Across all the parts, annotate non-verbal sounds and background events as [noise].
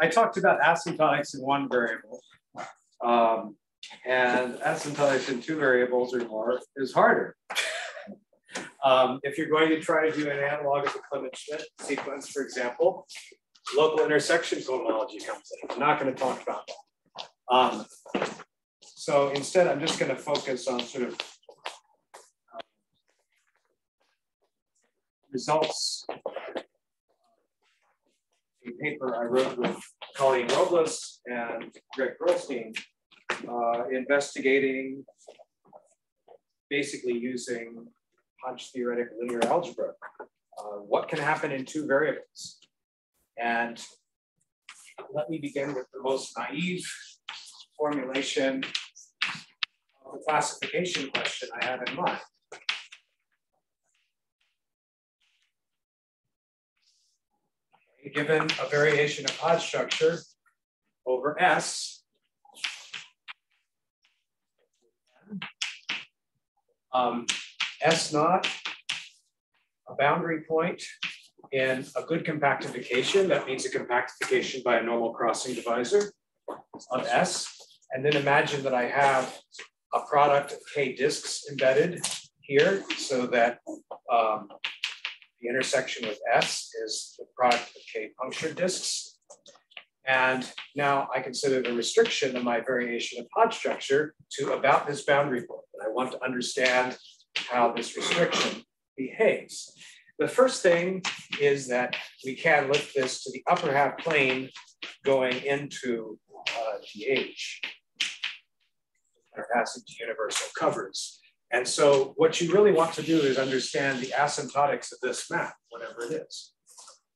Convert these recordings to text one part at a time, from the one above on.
I talked about asymptotics in one variable. Um, and asymptotics in two variables or more is harder. um, if you're going to try to do an analog of the Clemens-Schmid sequence, for example, local intersection cohomology comes in. I'm not going to talk about that. Um, so instead, I'm just going to focus on sort of um, results. Paper I wrote with Colleen Robles and Greg Pearlstein uh, investigating basically using Hodge theoretic linear algebra. Uh, what can happen in two variables? And let me begin with the most naive formulation of the classification question I have in mind. Given a variation of Hodge structure over S, Um, S naught, a boundary point in a good compactification, that means a compactification by a normal crossing divisor of S. And then imagine that I have a product of K disks embedded here so that um, the intersection with S is the product of K punctured disks. And now I consider the restriction of my variation of Hodge structure to about this boundary point. And I want to understand how this restriction behaves. The first thing is that we can lift this to the upper half plane going into uh, GH, passing to universal covers. And so what you really want to do is understand the asymptotics of this map, whatever it is.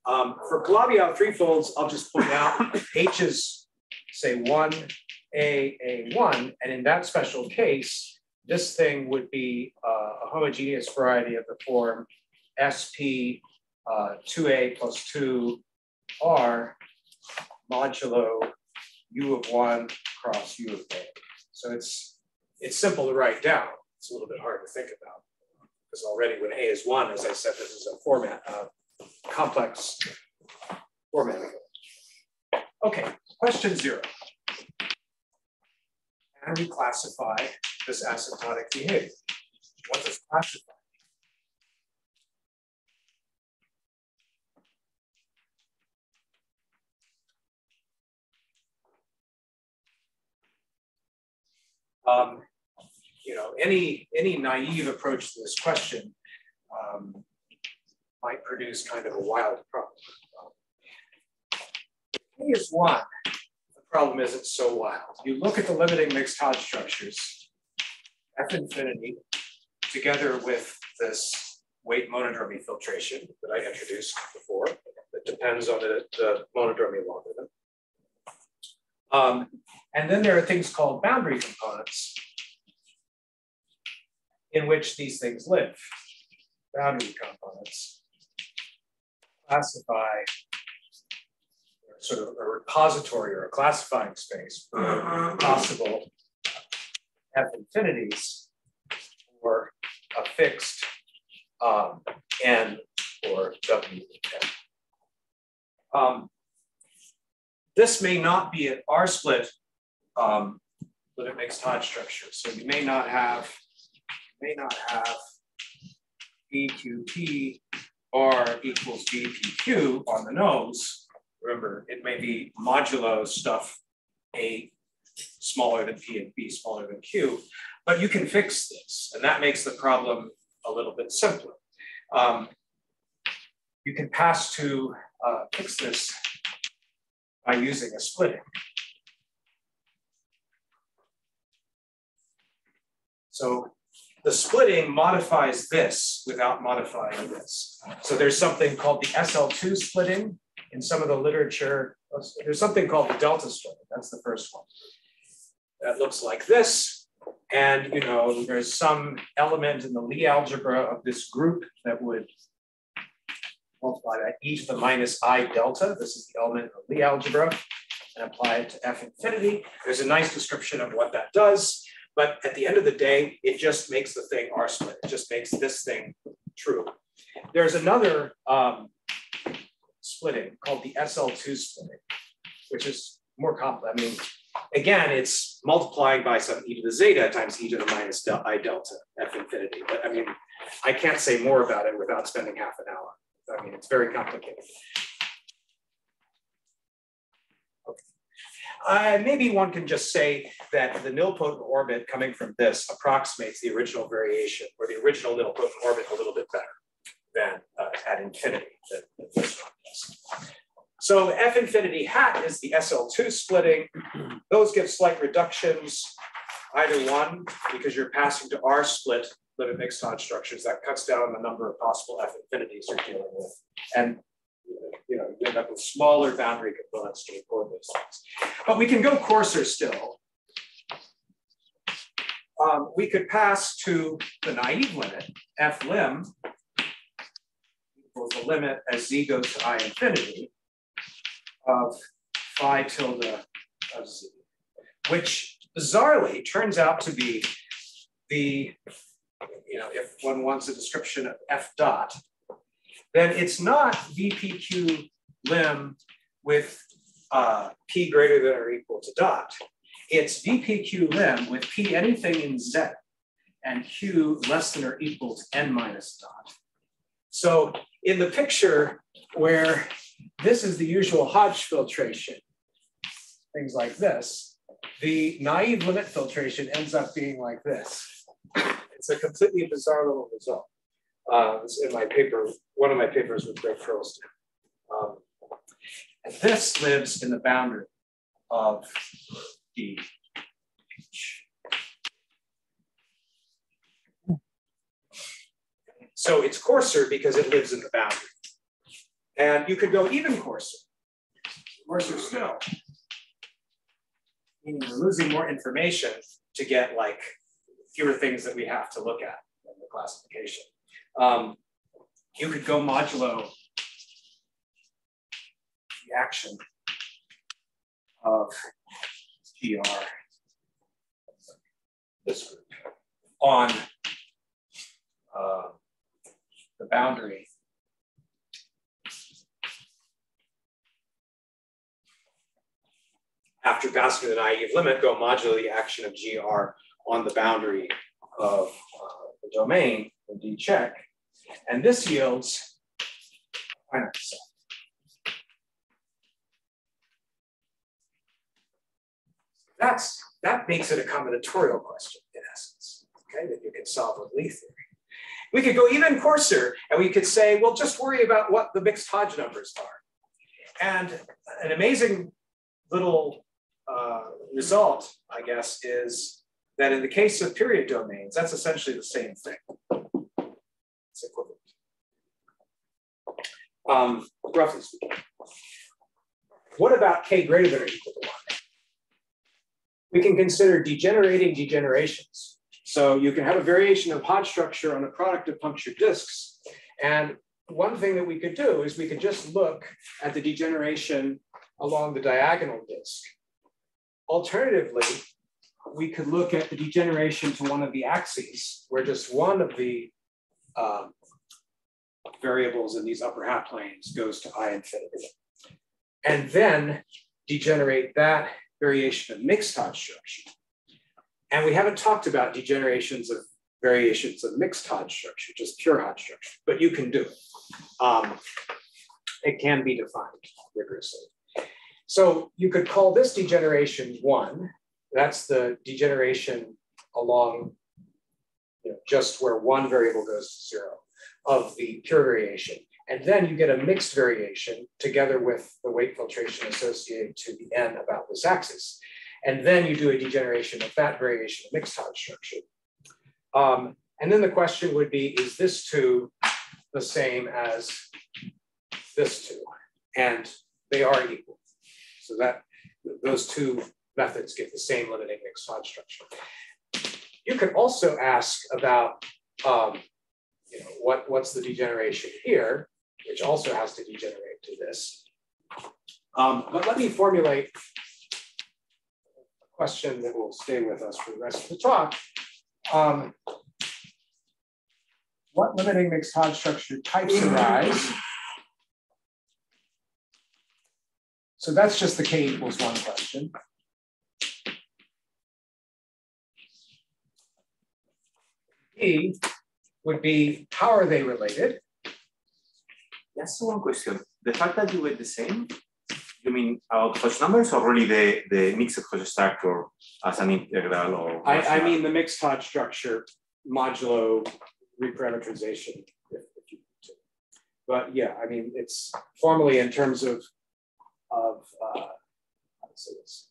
Um, for Calabi-Yau threefolds, I'll just point out [laughs] H is say one, A, A1, and in that special case, this thing would be uh, a homogeneous variety of the form SP uh, 2A plus 2R modulo U of one cross U of A. So it's, it's simple to write down. It's a little bit hard to think about because already when A is one, as I said, this is a format, uh, complex formatting. Okay, question zero. Can we classify this asymptotic behavior? What does classify? Um, you know, any any naive approach to this question um, might produce kind of a wild problem. K is one, the problem isn't so wild. You look at the limiting mixed Hodge structures, F infinity, together with this weight monodromy filtration that I introduced before, that depends on the, the monodromy logarithm. Um, and then there are things called boundary components in which these things live, boundary components classify sort of a repository or a classifying space for possible F infinities or a fixed um, N or W N. Um, this may not be an R split um, it mixed Hodge structure. So you may not have, may not have EQP R equals GPQ on the nose, remember, it may be modulo stuff A smaller than P and B smaller than Q, but you can fix this, and that makes the problem a little bit simpler. Um, you can pass to uh, fix this by using a splitting. So the splitting modifies this without modifying this. So there's something called the SL2 splitting in some of the literature. There's something called the delta splitting. That's the first one. That looks like this. And you know, there's some element in the Lie algebra of this group that would multiply that e to the minus i delta. This is the element of the Lie algebra and apply it to f infinity. There's a nice description of what that does. But at the end of the day, it just makes the thing split. It just makes this thing true. There's another um, splitting called the SL2 splitting, which is more complex. I mean, again, it's multiplying by some e to the zeta times e to the minus del i delta f infinity. But I mean, I can't say more about it without spending half an hour. I mean, it's very complicated. Uh, maybe one can just say that the nilpotent orbit coming from this approximates the original variation or the original nilpotent orbit a little bit better than uh, at infinity. So F infinity hat is the SL2 splitting. Those give slight reductions, either one, because you're passing to R split limit mixed Hodge structures. That cuts down the number of possible F infinities you're dealing with. And you know, you end up with smaller boundary components to record those things. But we can go coarser still. Um, we could pass to the naive limit, f lim equals the limit as z goes to i infinity of phi tilde of z, which bizarrely turns out to be the, you know, if one wants a description of f dot, then it's not VPQ lim with uh, P greater than or equal to dot. It's VPQ lim with P anything in Z and Q less than or equal to N minus dot. So in the picture where this is the usual Hodge filtration, things like this, the naive limit filtration ends up being like this. It's a completely bizarre little result uh, in my paper, one of my papers with Greg Frost. Um, and this lives in the boundary of the. So it's coarser because it lives in the boundary. And you could go even coarser, coarser still, meaning we're losing more information to get like fewer things that we have to look at in the classification um, you could go modulo the action of GR, this group, on uh, the boundary. After passing the naive limit, go modulo the action of GR on the boundary of uh, the domain in D check. And this yields finite set. That's, that makes it a combinatorial question in essence, okay, that you can solve with Lie theory. We could go even coarser and we could say, well, just worry about what the mixed Hodge numbers are. And an amazing little uh, result, I guess, is that in the case of period domains, that's essentially the same thing. Equivalent. Um, roughly speaking. What about k greater than or equal to 1? We can consider degenerating degenerations. So you can have a variation of Hodge structure on a product of punctured disks. And one thing that we could do is we could just look at the degeneration along the diagonal disk. Alternatively, we could look at the degeneration to one of the axes, where just one of the um, variables in these upper half planes goes to I infinity. And then degenerate that variation of mixed Hodge structure. And we haven't talked about degenerations of variations of mixed Hodge structure, just pure Hodge structure, but you can do it. Um, it can be defined rigorously. So you could call this degeneration one, that's the degeneration along you know, just where one variable goes to zero of the pure variation. And then you get a mixed variation together with the weight filtration associated to the n about this axis. And then you do a degeneration of that variation of mixed Hodge structure. Um, and then the question would be, is this two the same as this two? And they are equal. So that those two methods give the same limiting mixed Hodge structure. You can also ask about um, you know, what, what's the degeneration here, which also has to degenerate to this. Um, but let me formulate a question that will stay with us for the rest of the talk. Um, what limiting mixed Hodge structure types arise so that's just the k equals one question. B would be how are they related? Yes, one question. The fact that you get the same, you mean about Hodge numbers or really the, the mixed Hodge structure as an integral or? I, I mean the mixed Hodge structure modulo reparameterization. If, if you but yeah, I mean it's formally in terms of of uh, how to say this.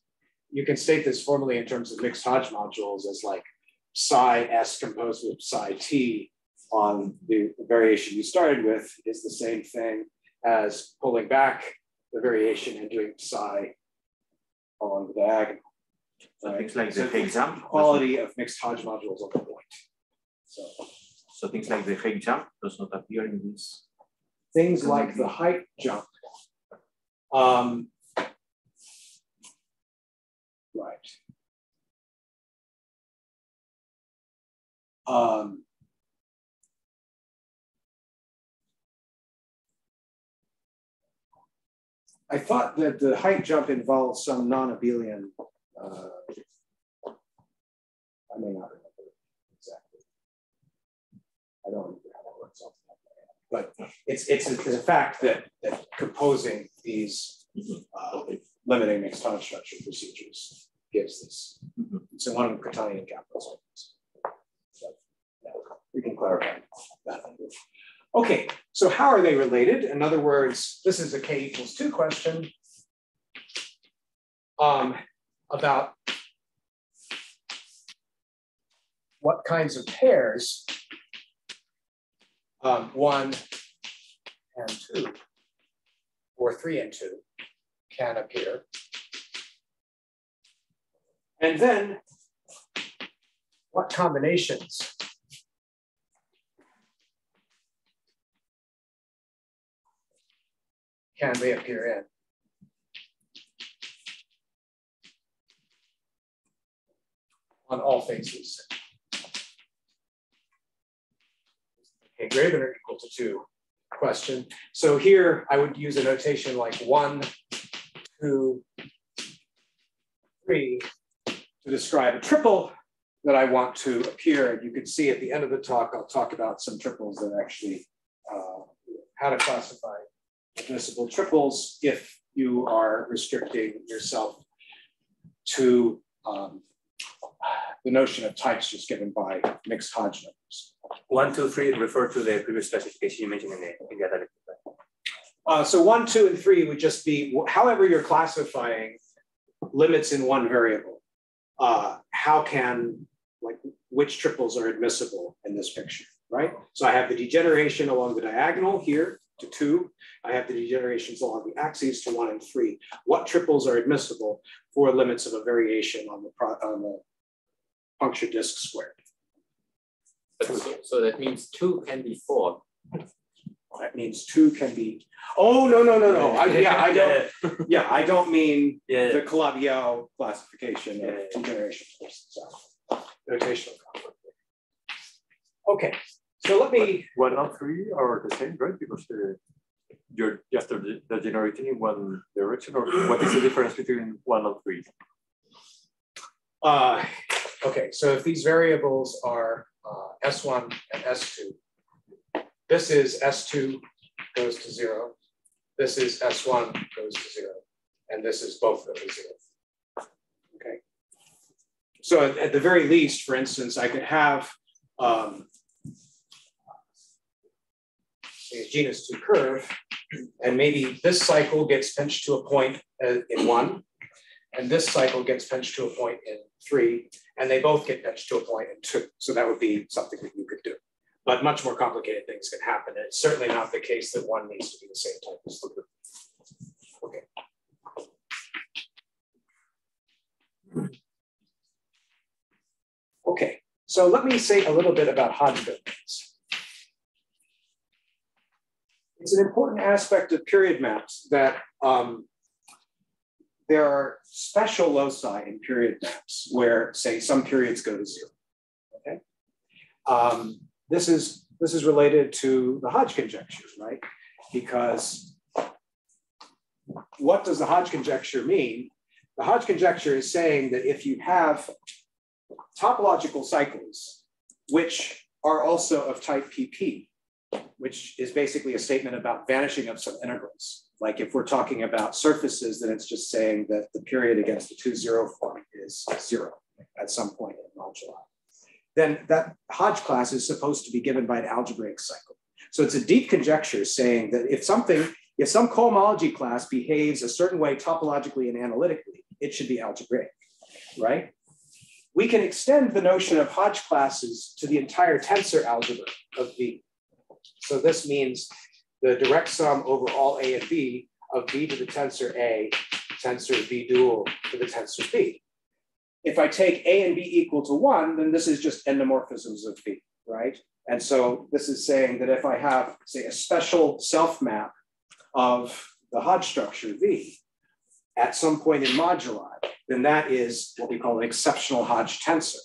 You can state this formally in terms of mixed Hodge modules as like psi s composed with psi t on the variation you started with is the same thing as pulling back the variation and doing psi along the diagonal. So things like so the jump. Quality of mixed Hodge modules on the point. So, so things like the height jump does not appear in this. Things like the height jump. Um, right. Um, I thought that the height jump involves some non-abelian. Uh, I may not remember exactly. I don't remember how that works off but it's it's a, it's a fact that that composing these uh, limiting mixed Hodge structure procedures gives this. It's in one of the Catanian capitals. We can clarify that. Okay, so how are they related? In other words, this is a k equals two question um, about what kinds of pairs, um, one and two, or three and two, can appear. And then what combinations can they appear in? On all faces. Okay, greater than or equal to two question. So here I would use a notation like one, two, three to describe a triple that I want to appear. And you can see at the end of the talk, I'll talk about some triples that actually, uh, how to classify admissible triples if you are restricting yourself to um, the notion of types just given by mixed Hodge numbers. One, two, three refer to the previous specification you mentioned in the, in the other uh, so one, two, and three would just be however you're classifying limits in one variable. Uh, how can, like, which triples are admissible in this picture, right? So I have the degeneration along the diagonal here to two. I have the degenerations along the axes to one and three. What triples are admissible for limits of a variation on the, on the puncture disk squared? So, so that means two can be four. That means two can be. Oh no no no no! I, yeah, I don't. [laughs] Yeah, I don't mean yeah. the Calabi-Yau classification of yeah. degeneration. So, notational conflict. Okay, so let me. One and three are the same, right? Because the, you're just degenerating in one direction, or what is the difference between one and three? Uh, okay, so if these variables are uh, S1 and S2, this is S2 goes to zero, this is S1 goes to zero, and this is both go to zero. Okay. So at, at the very least, for instance, I could have um, a genus 2 curve, and maybe this cycle gets pinched to a point uh, in one, and this cycle gets pinched to a point in three, and they both get pinched to a point in two. So that would be something that you could do. But much more complicated things can happen. It's certainly not the case that one needs to be the same type as the other. Okay. Okay, so let me say a little bit about Hodge domains. It's an important aspect of period maps that um, there are special loci in period maps where, say, some periods go to zero. Okay, um, this is this is related to the Hodge conjecture, right? Because what does the Hodge conjecture mean? The Hodge conjecture is saying that if you have topological cycles, which are also of type PP, which is basically a statement about vanishing of some integrals. Like if we're talking about surfaces, then it's just saying that the period against the two zero form is zero at some point in moduli. Then that Hodge class is supposed to be given by an algebraic cycle. So it's a deep conjecture saying that if something, if some cohomology class behaves a certain way topologically and analytically, it should be algebraic, right? We can extend the notion of Hodge classes to the entire tensor algebra of V. So this means the direct sum over all A and B of B to the tensor A, tensor b dual to the tensor B. If I take A and B equal to one, then this is just endomorphisms of b, right? And so this is saying that if I have, say, a special self map of the Hodge structure V at some point in moduli, then that is what we call an exceptional Hodge tensor.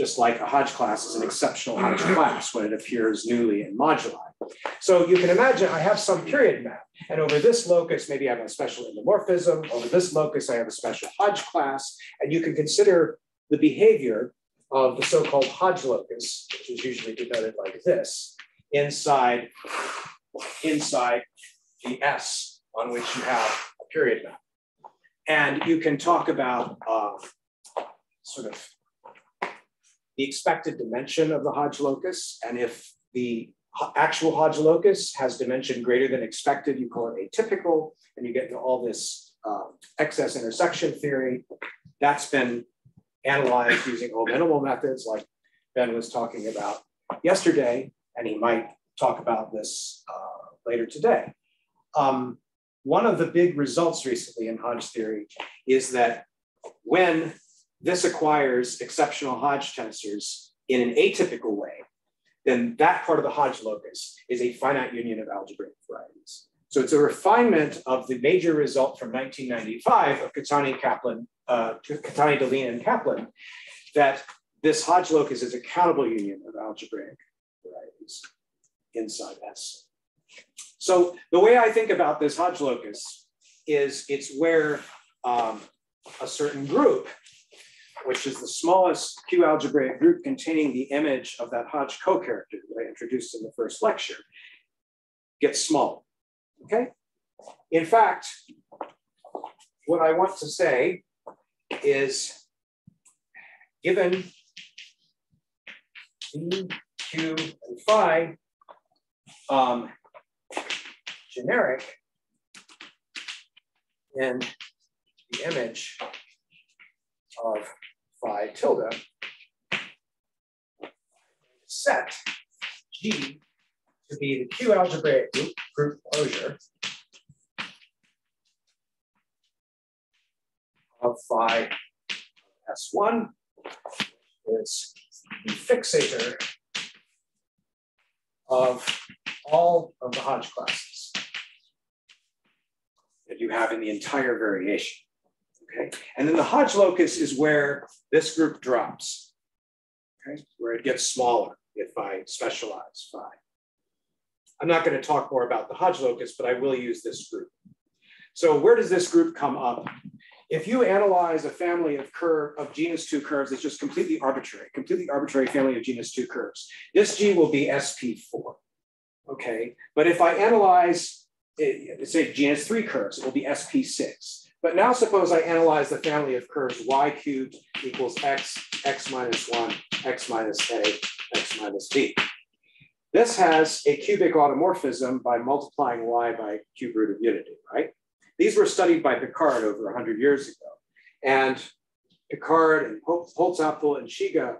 Just like a Hodge class is an exceptional Hodge class when it appears newly in moduli. So you can imagine I have some period map, and over this locus, maybe I have a special endomorphism. Over this locus, I have a special Hodge class, and you can consider the behavior of the so-called Hodge locus, which is usually denoted like this, inside, inside the S on which you have a period map. And you can talk about uh, sort of the expected dimension of the Hodge locus. And if the actual Hodge locus has dimension greater than expected, you call it atypical, and you get into all this uh, excess intersection theory. That's been analyzed using o-minimal methods like Ben was talking about yesterday, and he might talk about this uh, later today. Um, one of the big results recently in Hodge theory is that when this acquires exceptional Hodge tensors in an atypical way, then that part of the Hodge locus is a finite union of algebraic varieties. So it's a refinement of the major result from 1995 of Cattani, Kaplan, uh, Deligne, and Kaplan, that this Hodge locus is a countable union of algebraic varieties inside S. So the way I think about this Hodge locus is it's where um, a certain group, which is the smallest Q algebraic group containing the image of that Hodge co-character that I introduced in the first lecture, gets small, okay? In fact, what I want to say is given D, Q, and phi, um, generic in the image of phi tilde set G to be the Q algebraic group, group closure of phi S1 is the fixator of all of the Hodge classes that you have in the entire variation. Okay, and then the Hodge locus is where this group drops, okay, where it gets smaller if I specialize phi. I'm not going to talk more about the Hodge locus, but I will use this group. So where does this group come up? If you analyze a family of curve of genus two curves, it's just completely arbitrary, completely arbitrary family of genus two curves. This G will be SP4 okay? But if I analyze, eh, say, genus three curves, it will be SP6. But now suppose I analyze the family of curves y cubed equals x, x minus one, x minus a, x minus b. This has a cubic automorphism by multiplying y by cube root of unity, right? These were studied by Picard over 100 years ago. And Picard and Holzapfel and Shiga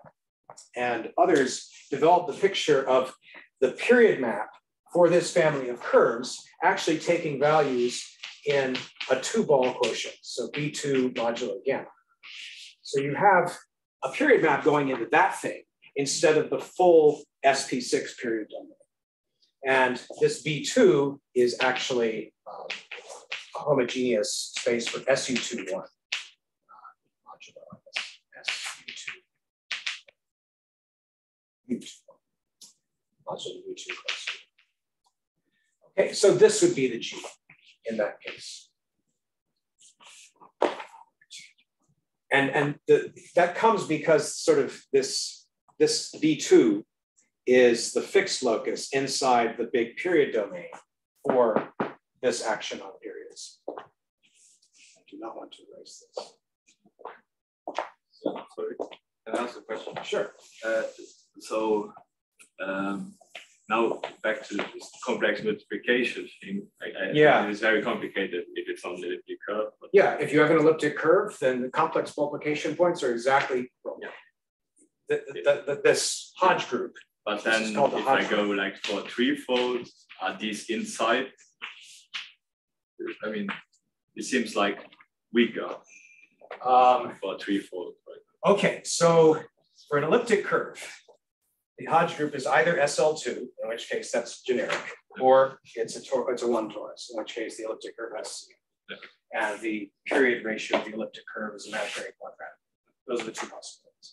and others developed the picture of the period map for this family of curves, actually taking values in a two ball quotient, so B2 modulo gamma. So you have a period map going into that thing instead of the full SP6 period domain. And this B2 is actually um, a homogeneous space for SU21 uh, modulo SU2. U2. Modulo U2 Okay, so this would be the G in that case. And, and the, that comes because sort of this, this V2 is the fixed locus inside the big period domain for this action on periods. I do not want to erase this. So, sorry, can I ask a question? Sure. Uh, so um, now back to this complex multiplication thing. I, I Yeah. It's very complicated if it's on the elliptic curve. But Yeah, if you have an elliptic curve, then the complex multiplication points are exactly well, Yeah. the, the, the, this Hodge group. But then if I Hodge go like for threefold, are these inside? I mean, it seems like weaker Um, for threefold. Right? okay, so for an elliptic curve, the Hodge group is either SL2, in which case that's generic, or it's a tor it's a one torus, in which case the elliptic curve has. Yeah. And the period ratio of the elliptic curve is imaginary quadratic. Those are the two possibilities.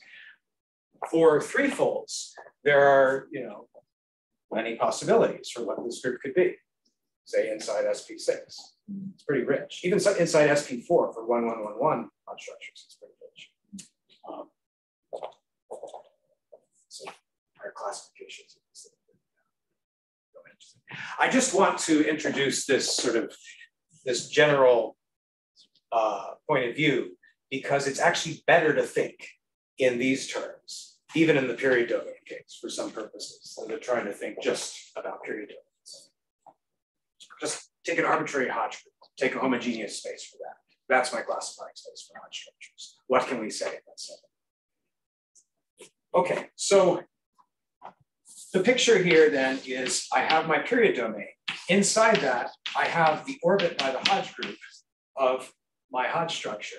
For threefolds, there are, you know, many possibilities for what this group could be. Say inside SP6, it's pretty rich. Even so- inside SP4 for 1111 Hodge structures, it's pretty rich. Um, classifications. I just want to introduce this sort of this general uh, point of view because it's actually better to think in these terms, even in the period domain case for some purposes, than to trying to think just about period domains. Just take an arbitrary Hodge take a homogeneous space for that. That's my classifying space for Hodge structures. What can we say about that? Okay, so the picture here then is I have my period domain. Inside that, I have the orbit by the Hodge group of my Hodge structure.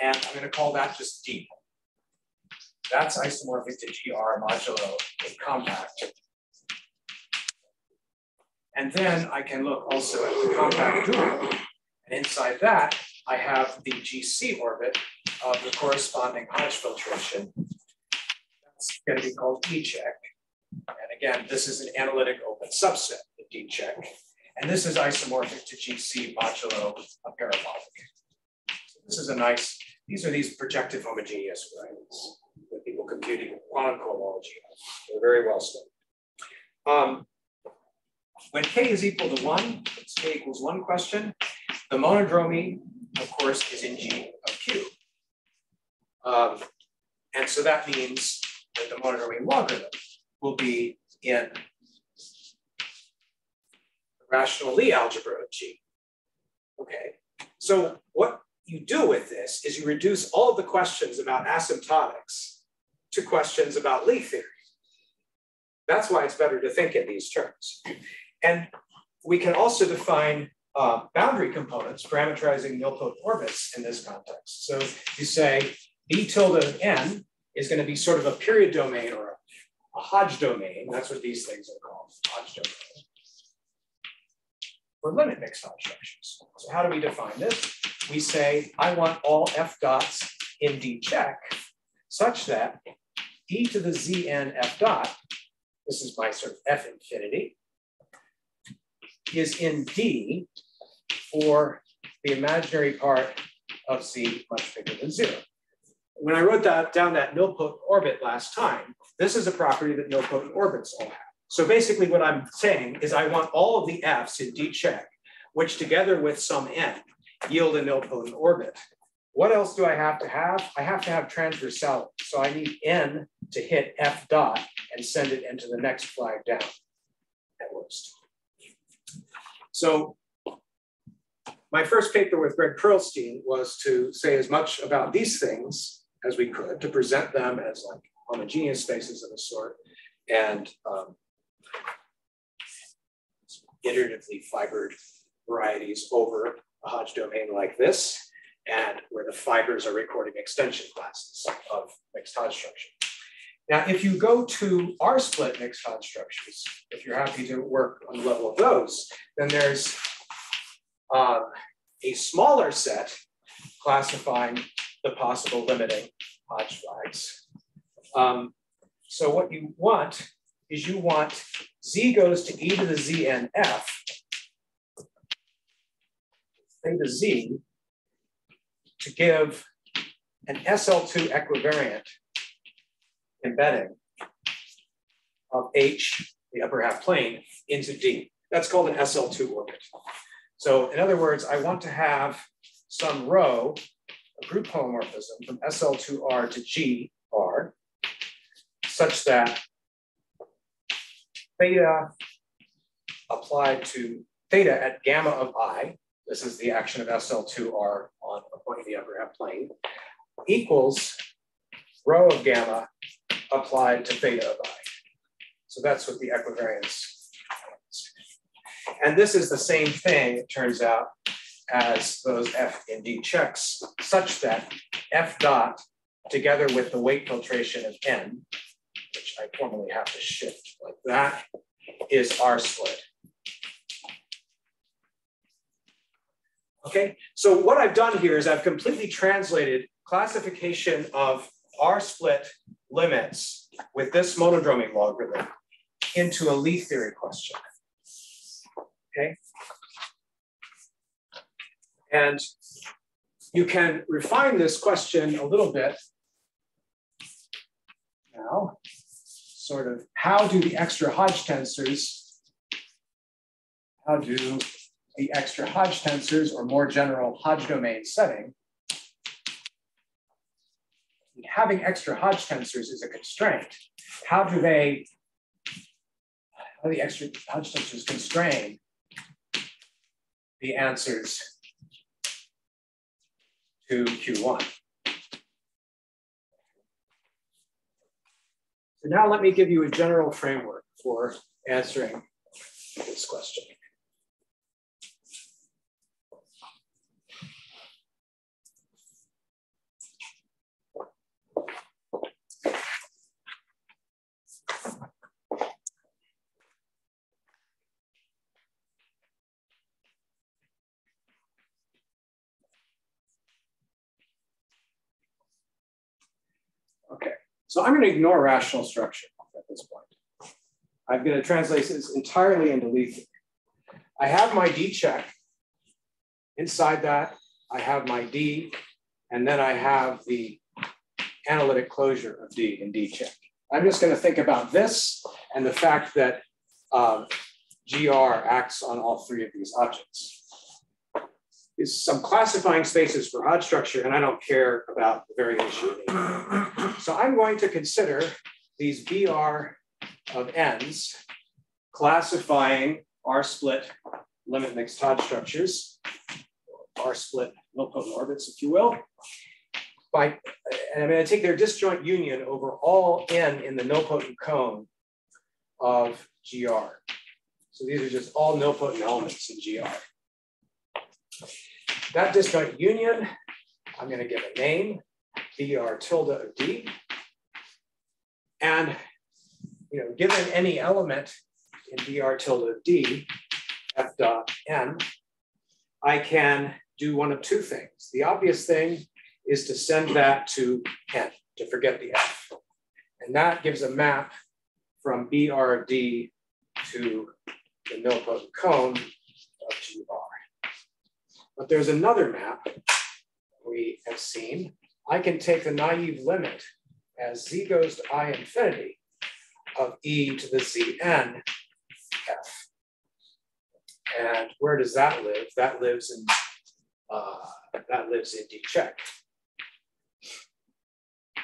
And I'm going to call that just D. That's isomorphic to GR modulo a compact. And then I can look also at the compact dual. And inside that, I have the GC orbit of the corresponding Hodge filtration. That's going to be called D-check. Again, this is an analytic open subset, the D-check. And this is isomorphic to GC modulo a parabolic. So this is a nice, these are these projective homogeneous varieties that people computing quantum cohomology. They're very well studied. Um, when k is equal to one, it's k equals one question. The monodromy, of course, is in G of Q. Um, and so that means that the monodromy logarithm will be in rational Lie algebra of G. Okay, so what you do with this is you reduce all of the questions about asymptotics to questions about Lie theory. That's why it's better to think in these terms. And we can also define uh, boundary components, parameterizing nilpotent orbits in this context. So you say B tilde of n is going to be sort of a period domain or a, Hodge domain. That's what these things are called, Hodge. For limit mixed Hodge structures. So how do we define this? We say I want all f dots in D check such that e to the zn f dot, this is my sort of f infinity, is in D for the imaginary part of Z much bigger than zero. When I wrote that down that nilpotent orbit last time, this is a property that nilpotent orbits all have. So basically what I'm saying is I want all of the Fs in D check, which together with some N yield a nilpotent orbit. What else do I have to have? I have to have transversality. So I need N to hit F dot and send it into the next flag down at worst. So my first paper with Greg Pearlstein was to say as much about these things as we could to present them as like homogeneous spaces of a sort and um, iteratively fibered varieties over a Hodge domain like this and where the fibers are recording extension classes of mixed Hodge structure. Now, if you go to R split mixed Hodge structures, if you're happy to work on the level of those, then there's uh, a smaller set classifying the possible limiting Hodge flags. Um, so what you want is you want Z goes to E to the ZNF, theta Z to give an SL2 equivariant embedding of H, the upper half plane, into D. That's called an SL2 orbit. So in other words, I want to have some rho, group homomorphism from SL2R to GR, such that theta applied to theta at gamma of i, this is the action of SL2R on a point in the upper half plane, equals rho of gamma applied to theta of i. So that's what the equivariance is. And this is the same thing, it turns out, as those F and D checks, such that F dot, together with the weight filtration of N, which I formally have to shift like that, is R split. Okay, so what I've done here is I've completely translated classification of R split limits with this monodromy logarithm into a Lie theory question. Okay. And you can refine this question a little bit now, sort of how do the extra Hodge tensors, how do the extra Hodge tensors or more general Hodge domain setting, having extra Hodge tensors is a constraint. How do they how the extra Hodge tensors constrain the answers to Q1. So now let me give you a general framework for answering this question. So I'm going to ignore rational structure at this point. I'm going to translate this entirely into Lie theory. I have my D check. Inside that, I have my D, and then I have the analytic closure of D and D check. I'm just going to think about this and the fact that uh, GR acts on all three of these objects is some classifying spaces for Hodge structure, and I don't care about the variation. so I'm going to consider these BR of n's classifying R split limit mixed Hodge structures, R split nilpotent orbits, if you will. By, and I'm going to take their disjoint union over all n in the nilpotent cone of GR. So these are just all nilpotent elements in GR. That disjoint union, I'm going to give a name, BR tilde of D. And you know, given any element in BR tilde of D, F dot N, I can do one of two things. The obvious thing is to send that to N, to forget the F. And that gives a map from BRD to the nilpotent cone of GR. But there's another map we have seen. I can take the naive limit as z goes to i infinity of e to the zn f. And where does that live? That lives in uh, that lives in d check.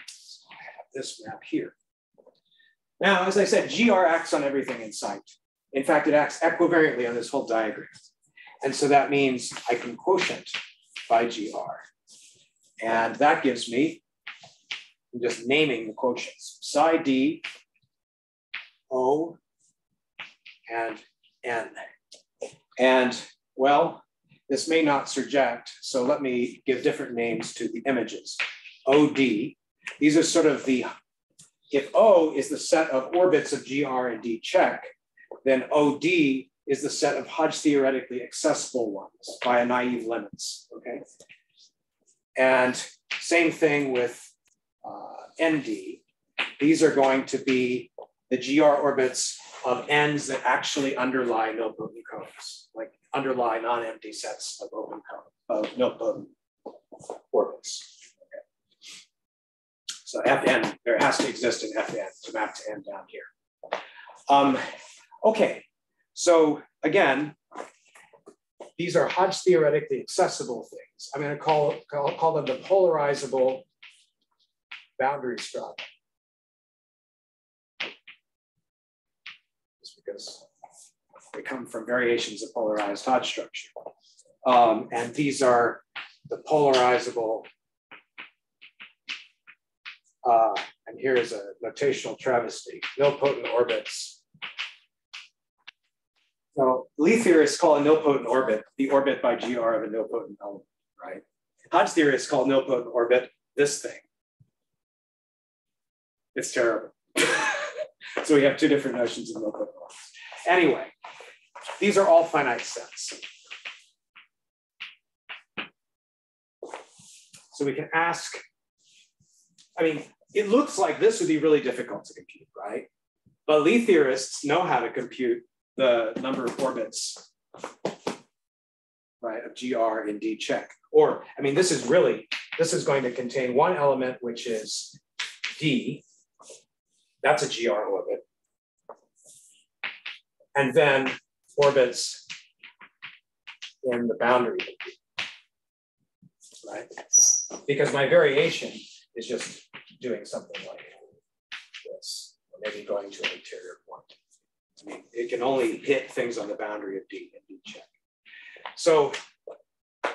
So I have this map here. Now, as I said, GR acts on everything in sight. In fact, it acts equivariantly on this whole diagram. And so that means I can quotient by GR. And that gives me, I'm just naming the quotients, psi D, O, and N. And well, this may not surject, so let me give different names to the images. OD, these are sort of the, if O is the set of orbits of GR and D check, then OD is the set of Hodge theoretically accessible ones via naive limits, okay? And same thing with uh, ND. These are going to be the GR orbits of ends that actually underlie nilpotent cones, like underlie non-empty sets of open cone, of nilpotent orbits. Okay. So Fn, there has to exist an Fn to map to n down here. Um, okay, so again, these are Hodge theoretically accessible things. I'm going to call, call, call them the polarizable boundary strata. Just because they come from variations of polarized Hodge structure. Um, and these are the polarizable, uh, and here is a notational travesty, nilpotent orbits. So Lie theorists call a nilpotent orbit the orbit by GR of a nilpotent element, right? Hodge theorists call nilpotent orbit this thing. It's terrible. [laughs] so we have two different notions of nilpotent orbits. Anyway, these are all finite sets. So we can ask, I mean, it looks like this would be really difficult to compute, right? But Lie theorists know how to compute the number of orbits, right, of GR in D check. Or, I mean, this is really, this is going to contain one element, which is D. That's a GR orbit. And then orbits in the boundary right? Because my variation is just doing something like this, or maybe going to an interior point. I mean, it can only hit things on the boundary of D and D check. So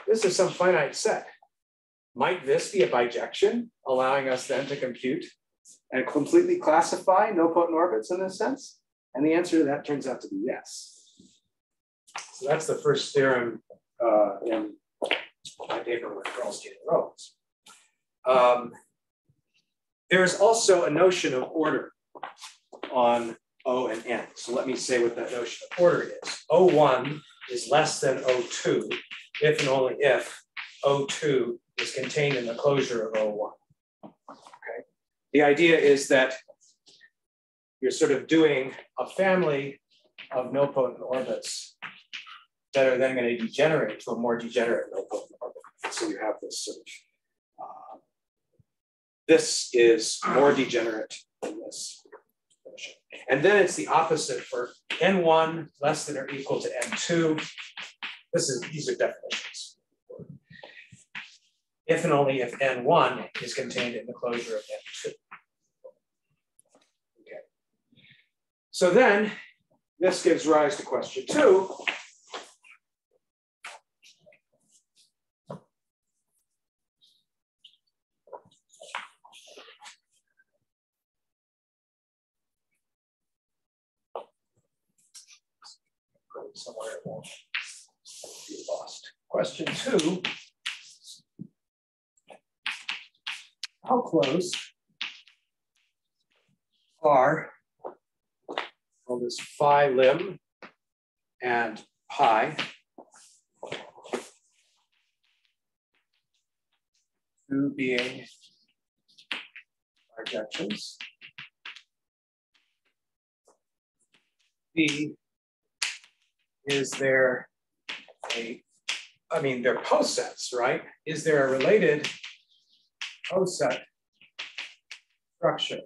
this is some finite set. Might this be a bijection, allowing us then to compute and completely classify no nilpotent orbits in this sense? And the answer to that turns out to be yes. So that's the first theorem uh, in my paper with Pearlstein and Robles. Um, there's also a notion of order on O and N. So let me say what that notion of order is. O1 is less than O2 if and only if O2 is contained in the closure of O1. Okay. The idea is that you're sort of doing a family of nilpotent orbits that are then going to degenerate to a more degenerate nilpotent orbit. So you have this sort of, uh, this is more degenerate than this. And then it's the opposite for N1 less than or equal to N2. This is, these are definitions. If and only if N1 is contained in the closure of N2. Okay. So then this gives rise to question two, somewhere it won't be lost. Question two. How close are well, this phi lim and pi to being projections. B is there a, I mean, they're posets, right? Is there a related poset structure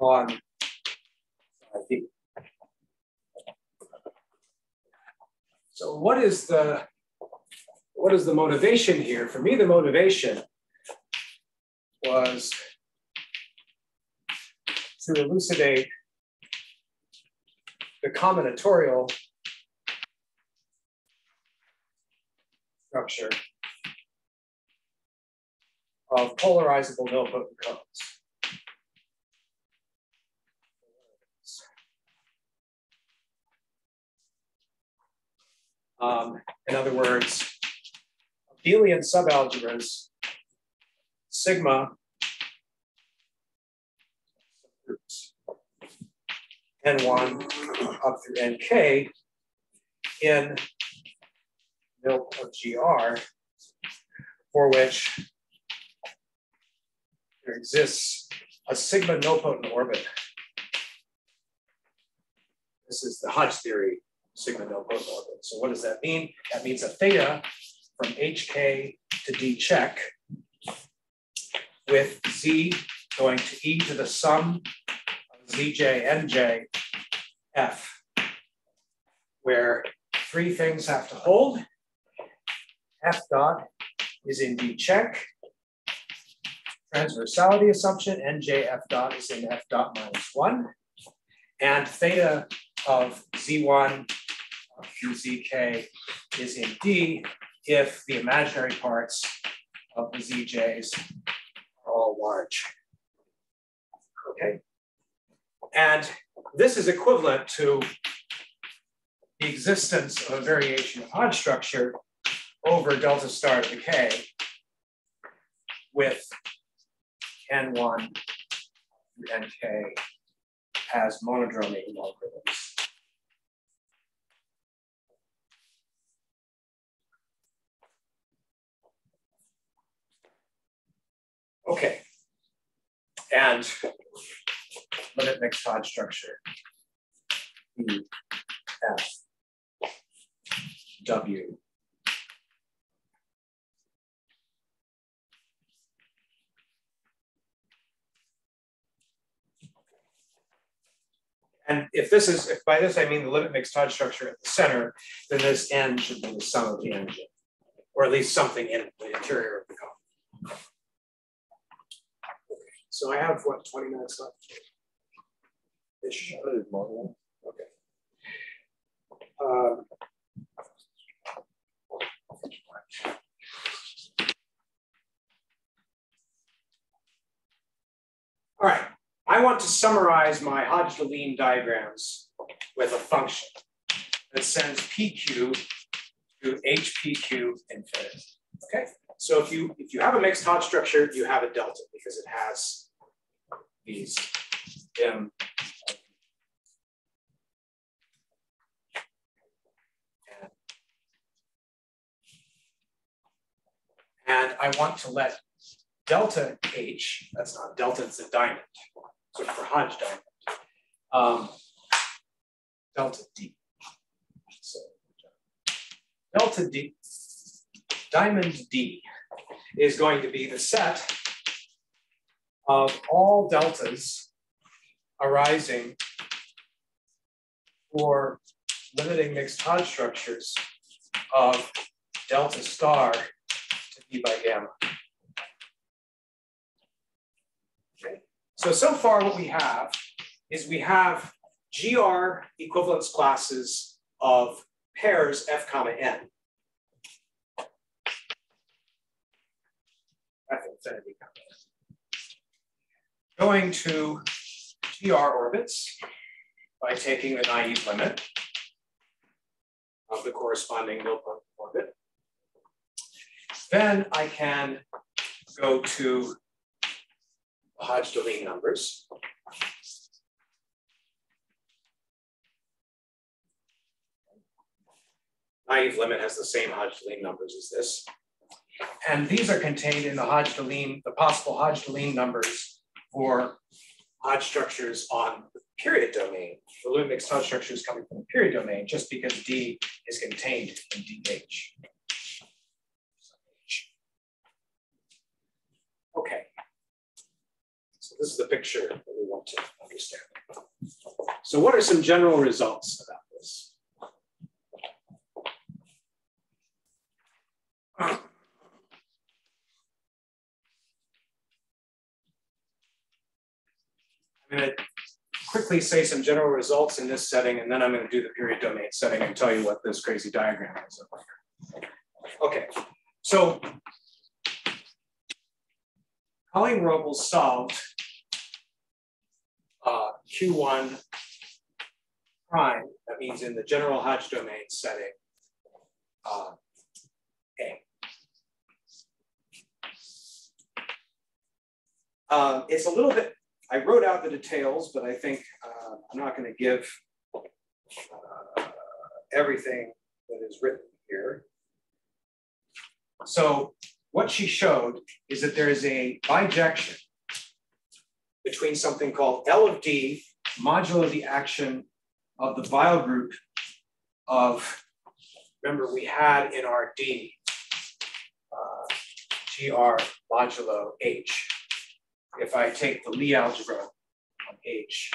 on? So what is the what is the motivation here? For me, the motivation was to elucidate the combinatorial structure of polarizable nilpotent cones. Um, in other words, abelian subalgebras, sigma N1 up through NK in milk of GR for which there exists a sigma nilpotent orbit. This is the Hodge theory sigma nilpotent orbit. So what does that mean? That means a theta from HK to D check with z going to e to the sum of zj nj f, where three things have to hold. F dot is in D check. Transversality assumption, NJ F dot is in F dot minus one. And theta of Z1 through ZK is in D if the imaginary parts of the ZJs are all large. Okay. And this is equivalent to the existence of a variation of Hodge structure over delta star the k with n1 through nk as monodromy logarithms. Okay. And limit mixed Hodge structure. E, F, W. And if this is, if by this I mean the limit mixed Hodge structure at the center, then this n should be the sum of the engine, or at least something in the interior of the column. So I have what, 20 minutes left? Ish. Okay. Um, all right, I want to summarize my Hodge-Deligne diagrams with a function that sends PQ to HPQ infinity. Okay, so if you if you have a mixed Hodge structure, you have a delta because it has these m And I want to let delta H, that's not delta, it's a diamond. So for Hodge diamond, um, delta D. So delta D, diamond D is going to be the set of all deltas arising for limiting mixed Hodge structures of delta star by gamma. Okay. So, so far what we have is we have GR equivalence classes of pairs f comma n. F infinity comma Going to GR orbits by taking the naive limit of the corresponding nilpotent orbit. Then I can go to Hodge-Deligne numbers. Naive limit has the same Hodge-Deligne numbers as this. And these are contained in the Hodge-Deligne, the possible Hodge-Deligne numbers for Hodge structures on the period domain. The limit mixed Hodge structure is coming from the period domain just because D is contained in DH. Okay. So this is the picture that we want to understand. So what are some general results about this? I'm going to quickly say some general results in this setting, and then I'm going to do the period domain setting and tell you what this crazy diagram is. Okay, so Colleen Robles solved uh, Q1 prime, that means in the general Hodge domain setting, uh, A. Uh, it's a little bit, I wrote out the details, but I think uh, I'm not going to give uh, everything that is written here. So what she showed is that there is a bijection between something called L of D modulo the action of the Weyl group of, remember we had in our D, uh, GR modulo H. if I take the Lie algebra on H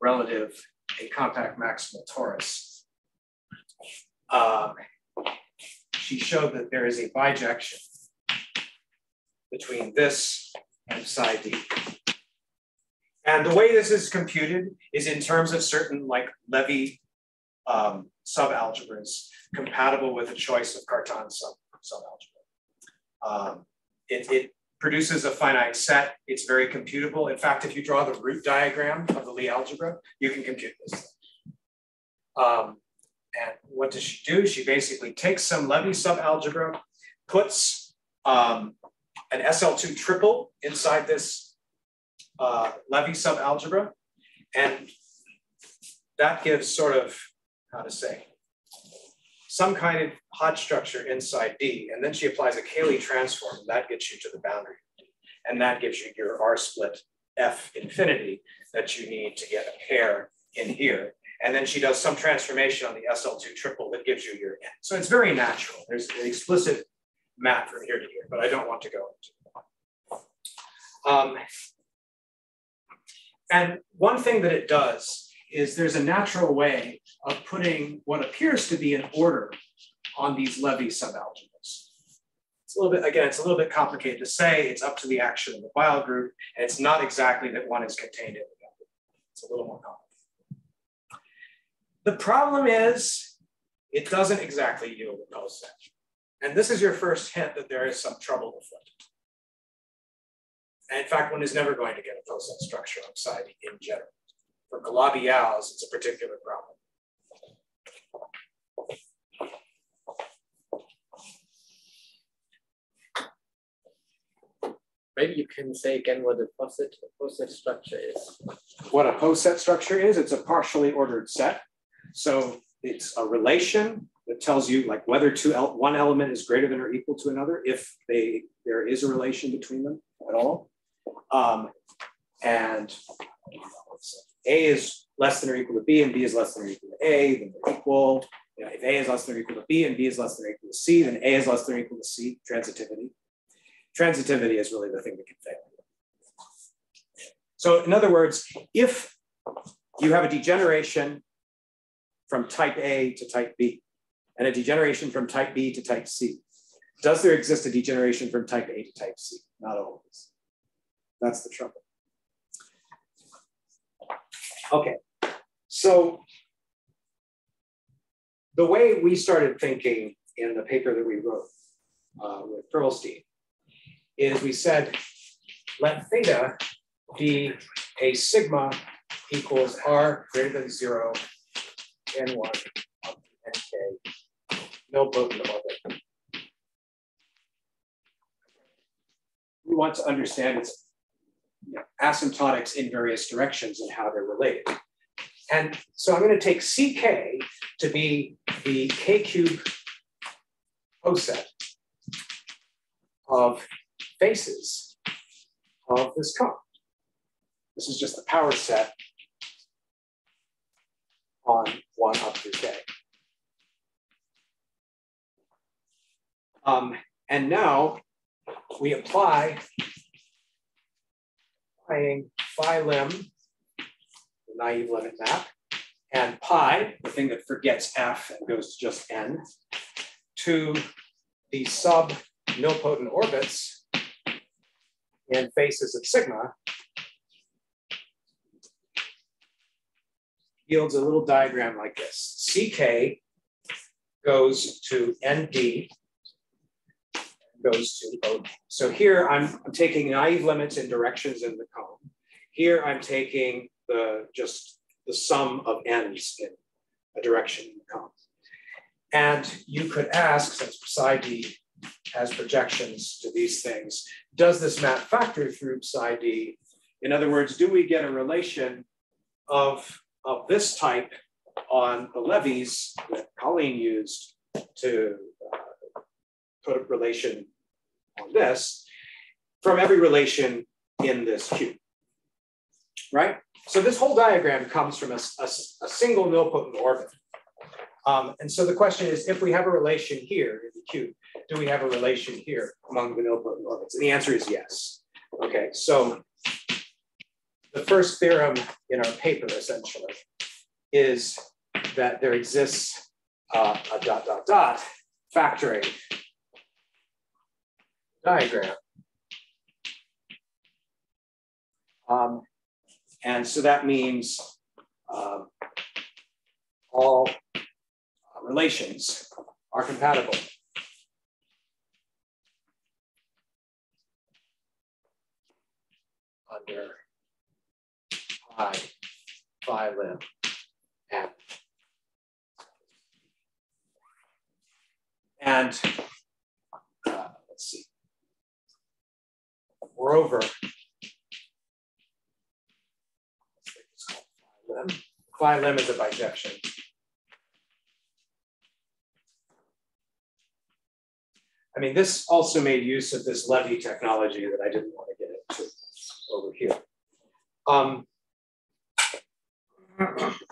relative a compact maximal torus, um, she showed that there is a bijection between this and psi d. And the way this is computed is in terms of certain like Levi um, subalgebras compatible with a choice of Cartan sub subalgebra. Um, it, it produces a finite set. It's very computable. In fact, if you draw the root diagram of the Lie algebra, you can compute this. Um, and what does she do? She basically takes some Levi subalgebra, puts um, an SL2 triple inside this uh, Levi subalgebra, and that gives sort of, how to say, some kind of Hodge structure inside D, and then she applies a Cayley transform, and that gets you to the boundary. And that gives you your R split F infinity that you need to get a pair in here. And then she does some transformation on the SL2 triple that gives you your N. So it's very natural. There's an explicit map from here to here, but I don't want to go into that. Um, and one thing that it does is there's a natural way of putting what appears to be an order on these Levi subalgebras. It's a little bit, again, it's a little bit complicated to say. It's up to the action of the Weyl group, and it's not exactly that one is contained in the other. It's a little more complicated. The problem is it doesn't exactly yield a poset. And this is your first hint that there is some trouble afoot. And in fact, one is never going to get a poset structure on psi in general. For Calabi-Yau's, it's a particular problem. Maybe you can say again what a poset, a poset structure is. What a poset structure is, it's a partially ordered set. So it's a relation that tells you like whether two el one element is greater than or equal to another, if they there is a relation between them at all. Um, and a is less than or equal to B and B is less than or equal to A, then they're equal. You know, if A is less than or equal to B and B is less than or equal to C, then A is less than or equal to C, transitivity. Transitivity is really the thing that can fail. So in other words, if you have a degeneration from type A to type B, and a degeneration from type B to type C, does there exist a degeneration from type A to type C? Not always. That's the trouble. Okay, so the way we started thinking in the paper that we wrote uh, with Pearlstein is we said, let theta be a sigma equals r greater than zero n1 up to nk, nilpotent orbit. We want to understand its you know, asymptotics in various directions and how they're related. And so I'm going to take CK to be the K cube coset of faces of this cone. This is just the power set on 1 up through K. Um, and now we apply applying phi lim, the naive limit map, and pi, the thing that forgets f and goes to just n, to the sub nilpotent orbits in faces of sigma, yields a little diagram like this. CK goes to ND, goes to OD. So here I'm, I'm taking naive limits and directions in the cone. Here I'm taking the just the sum of n's in a direction in the cone. And you could ask, since psi d has projections to these things, does this map factor through psi d? In other words, do we get a relation of, of this type on the Levis that Colleen used to uh, put a relation on this from every relation in this cube, right? So this whole diagram comes from a, a, a single nilpotent orbit. Um, and so the question is, if we have a relation here in the cube, do we have a relation here among the nilpotent orbits? And the answer is yes. Okay, so the first theorem in our paper essentially is that there exists uh, a dot, dot, dot factoring diagram. Um, and so that means um, all relations are compatible. Under phi, phi lim, and and uh, let's see. Phi lim is a bijection. I mean, this also made use of this Levi technology that I didn't want to get into over here. Um,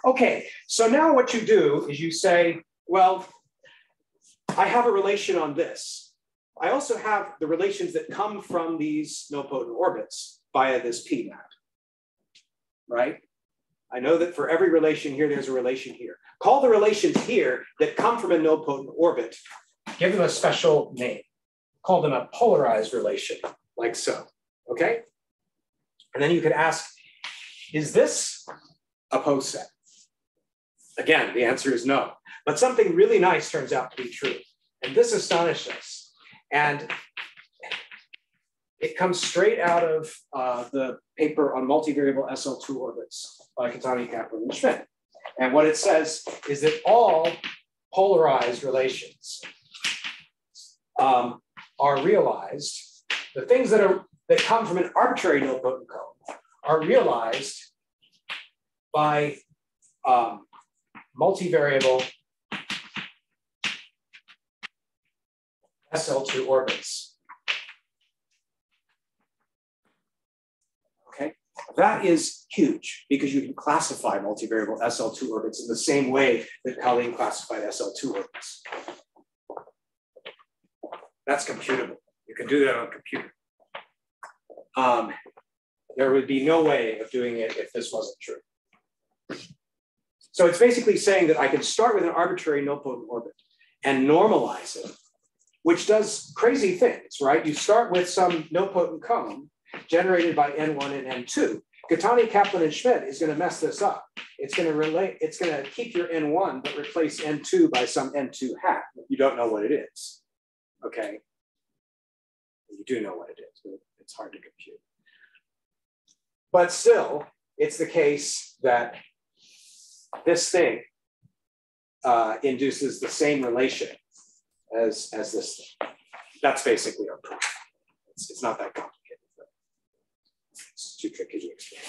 okay, so now what you do is you say, well, I have a relation on this. I also have the relations that come from these nilpotent orbits via this P map, right? I know that for every relation here, there's a relation here. Call the relations here that come from a nilpotent orbit give them a special name, call them a polarized relation, like so, okay? And then you could ask, is this a poset? Again, the answer is no, but something really nice turns out to be true. And this astonished us. And it comes straight out of uh, the paper on multivariable SL2 orbits by Cattani, Kaplan, and Schmid. And what it says is that all polarized relations um, are realized, the things that are that come from an arbitrary nilpotent cone are realized by um, multivariable SL2 orbits. Okay, that is huge because you can classify multivariable SL2 orbits in the same way that Colleen classified SL2 orbits. That's computable. You can do that on a computer. Um, there would be no way of doing it if this wasn't true. So it's basically saying that I can start with an arbitrary nilpotent orbit and normalize it, which does crazy things, right? You start with some nilpotent cone generated by N1 and N2. Cattani, Kaplan, and Schmid is going to mess this up. It's going to relate, it's going to keep your N1, but replace N2 by some N2 hat. You don't know what it is okay? You do know what it is, but it's hard to compute. But still, it's the case that this thing uh, induces the same relation as, as this thing. That's basically our proof. It's, it's not that complicated. It's too tricky to explain.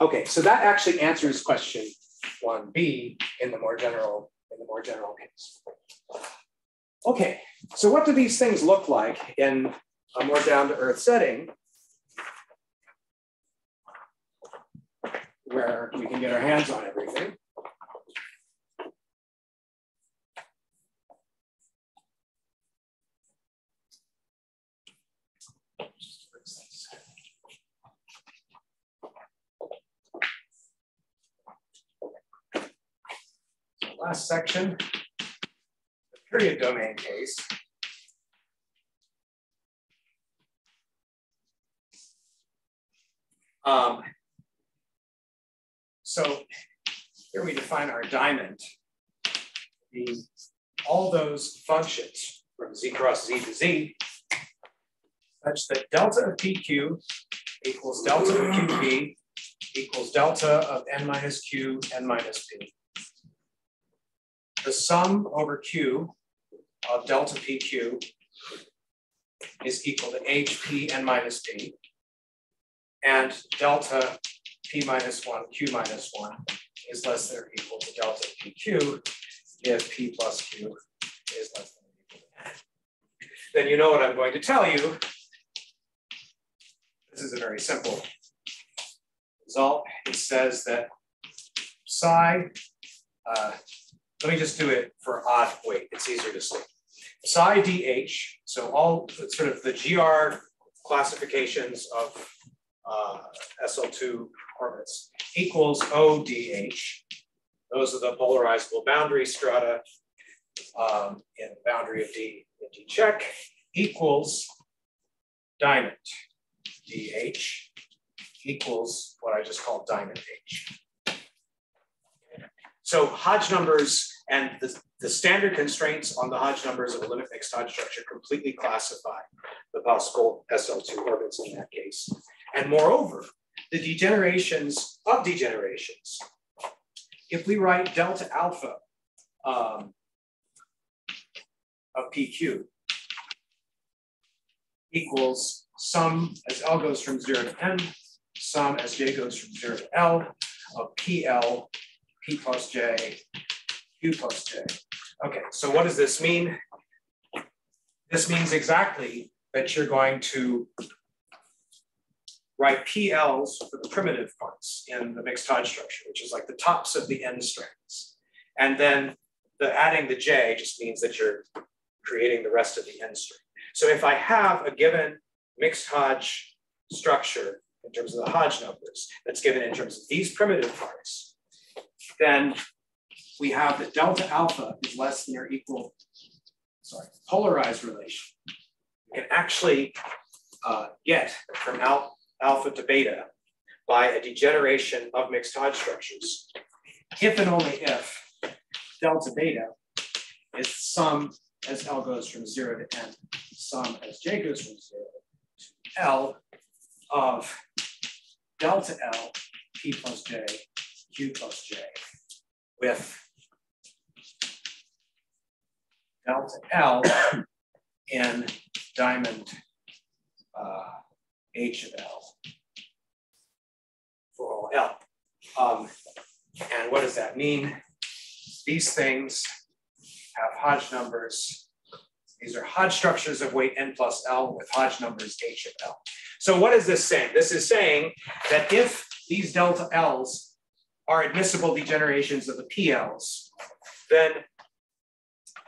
Okay, so that actually answers question 1b in the more general in the more general case. Okay, so what do these things look like in a more down to earth setting where we can get our hands on everything? Last section, the period domain case. Um, so here we define our diamond, the, all those functions from z cross z to z, such that delta of pq equals delta of qp equals delta of n minus q n minus p the sum over Q of delta PQ is equal to HP minus P. And delta P minus one, Q minus one is less than or equal to delta PQ if P plus Q is less than or equal to N. Then you know what I'm going to tell you. This is a very simple result. It says that psi uh, let me just do it for odd weight. It's easier to see. Psi dh, so all sort of the GR classifications of uh, SL2 orbits equals ODH. Those are the polarizable boundary strata um, in the boundary of D in D check equals diamond DH equals what I just called diamond H. So Hodge numbers and the, the standard constraints on the Hodge numbers of a limit mixed Hodge structure completely classify the possible SL2 orbits in that case. And moreover, the degenerations of degenerations, if we write delta alpha um, of PQ equals sum as L goes from zero to N, sum as J goes from zero to L of PL, P plus J, Q plus J. Okay, so what does this mean? This means exactly that you're going to write PLs for the primitive parts in the mixed Hodge structure, which is like the tops of the end strands. And then the adding the J just means that you're creating the rest of the end string. So if I have a given mixed Hodge structure in terms of the Hodge numbers that's given in terms of these primitive parts, then we have that delta alpha is less than or equal, sorry, polarized relation. You can actually uh, get from al alpha to beta by a degeneration of mixed Hodge structures, if and only if delta beta is sum as L goes from zero to N, sum as J goes from zero to L of delta L, P plus J, Q plus J, with delta L [coughs] in diamond uh, H of L for all L. Um, and what does that mean? These things have Hodge numbers. These are Hodge structures of weight n plus L with Hodge numbers H of L. So what is this saying? This is saying that if these delta L's are admissible degenerations of the PLs, then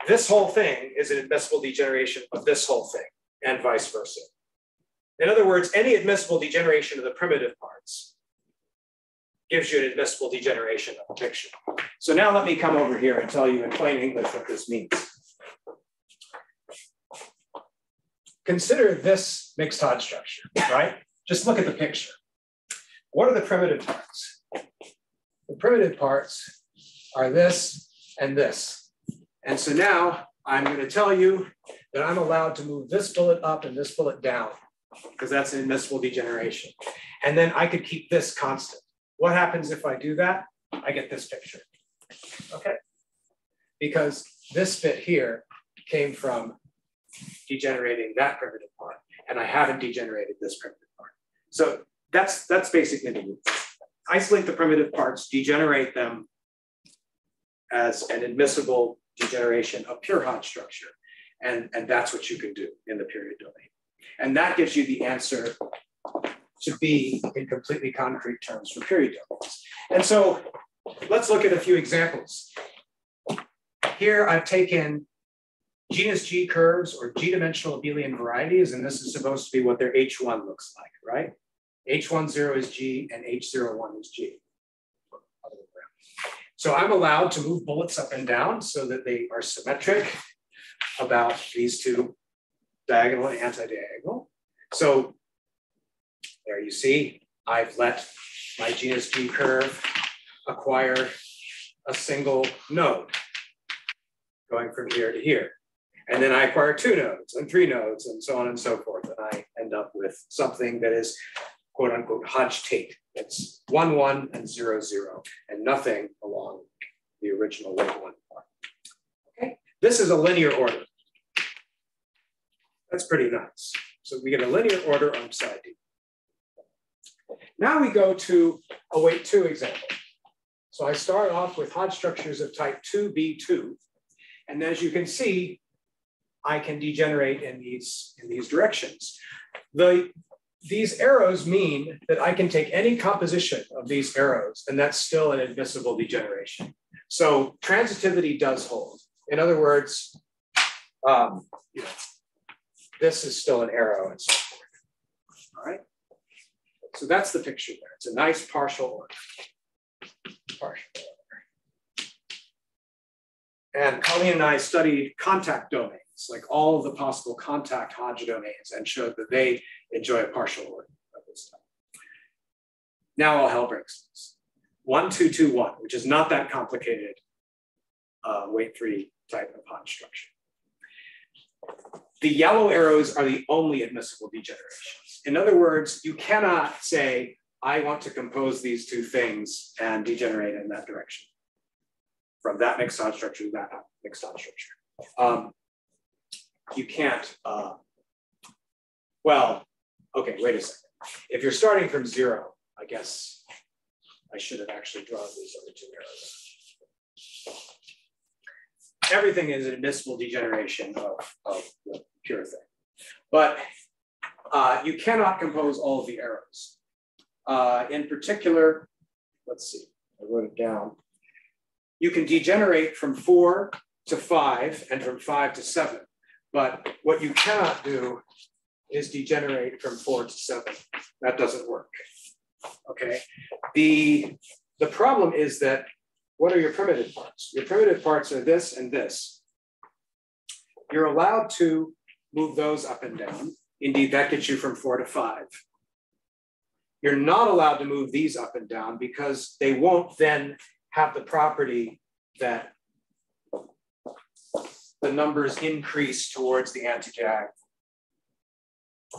this whole thing is an admissible degeneration of this whole thing and vice versa. In other words, any admissible degeneration of the primitive parts gives you an admissible degeneration of the picture. So now let me come over here and tell you in plain English what this means. Consider this mixed Hodge structure, right? Just look at the picture. What are the primitive parts? The primitive parts are this and this. And so now I'm going to tell you that I'm allowed to move this bullet up and this bullet down because that's an admissible degeneration. And then I could keep this constant. What happens if I do that? I get this picture. Okay. Because this bit here came from degenerating that primitive part, and I haven't degenerated this primitive part. So that's that's basically the rule. Isolate the primitive parts, degenerate them as an admissible degeneration of pure Hodge structure. And, and that's what you can do in the period domain. And that gives you the answer to be in completely concrete terms for period domains. And so let's look at a few examples. Here I've taken genus G curves or G-dimensional abelian varieties, and this is supposed to be what their H1 looks like, right? H10 is G and H01 is G. So I'm allowed to move bullets up and down so that they are symmetric about these two diagonal and anti-diagonal. So there you see, I've let my genus G curve acquire a single node going from here to here. And then I acquire two nodes and three nodes and so on and so forth. And I end up with something that is quote unquote Hodge Tate. It's one, one and zero, zero and nothing along the original wave one part. Okay, this is a linear order. That's pretty nice. So we get a linear order on psi D. Now we go to oh, a weight two example. So I start off with Hodge structures of type 2B2. And as you can see, I can degenerate in these, in these directions. The, these arrows mean that I can take any composition of these arrows, and that's still an admissible degeneration. So transitivity does hold. In other words, um, you know, this is still an arrow and so forth. All right. So that's the picture there. It's a nice partial order. Partial order. And Colleen and I studied contact domains, like all of the possible contact Hodge domains, and showed that they enjoy a partial order of this type. Now all hell breaks loose. One, two, two, one, which is not that complicated uh, weight three type of Hodge structure. The yellow arrows are the only admissible degenerations. In other words, you cannot say, I want to compose these two things and degenerate in that direction. From that mixed Hodge structure to that mixed Hodge structure. Um, you can't, uh, well, okay, wait a second. If you're starting from zero, I guess I should have actually drawn these other two arrows. Everything is an admissible degeneration of, of the pure thing. But uh, you cannot compose all of the arrows. Uh, in particular, let's see, I wrote it down. You can degenerate from four to five and from five to seven. But what you cannot do is degenerate from four to seven. That doesn't work. Okay. The, the problem is that what are your primitive parts? Your primitive parts are this and this. You're allowed to move those up and down. Indeed, that gets you from four to five. You're not allowed to move these up and down because they won't then have the property that the numbers increase towards the anti-jag.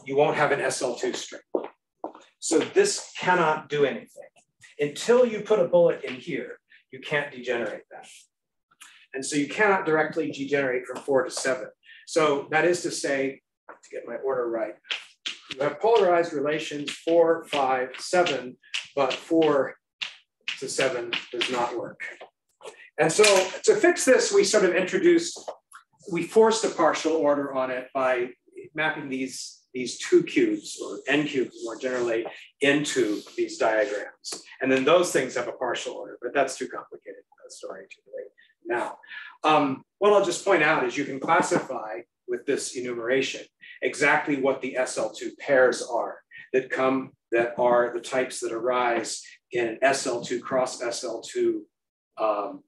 You won't have an SL2 string. So this cannot do anything. Until you put a bullet in here, you can't degenerate that. And so you cannot directly degenerate from four to seven. So that is to say, to get my order right, you have polarized relations four, five, seven, but four to seven does not work. And so to fix this, we sort of introduced, we forced a partial order on it by mapping these these two cubes or n cubes more generally into these diagrams. And then those things have a partial order, but that's too complicated a story to relate now. Um, what I'll just point out is you can classify with this enumeration exactly what the SL2 pairs are that come, that are the types that arise in an SL2 cross SL2 um,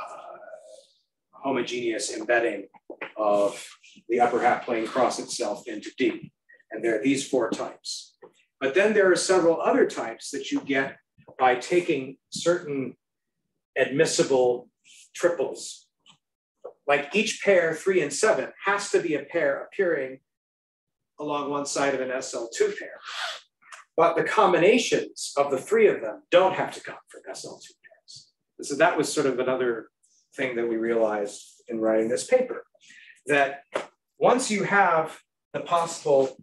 uh, homogeneous embedding of the upper half plane cross itself into D. And there are these four types. But then there are several other types that you get by taking certain admissible triples. Like each pair, three and seven, has to be a pair appearing along one side of an SL2 pair. But the combinations of the three of them don't have to come from SL2 pairs. So that was sort of another thing that we realized in writing this paper, that once you have the possible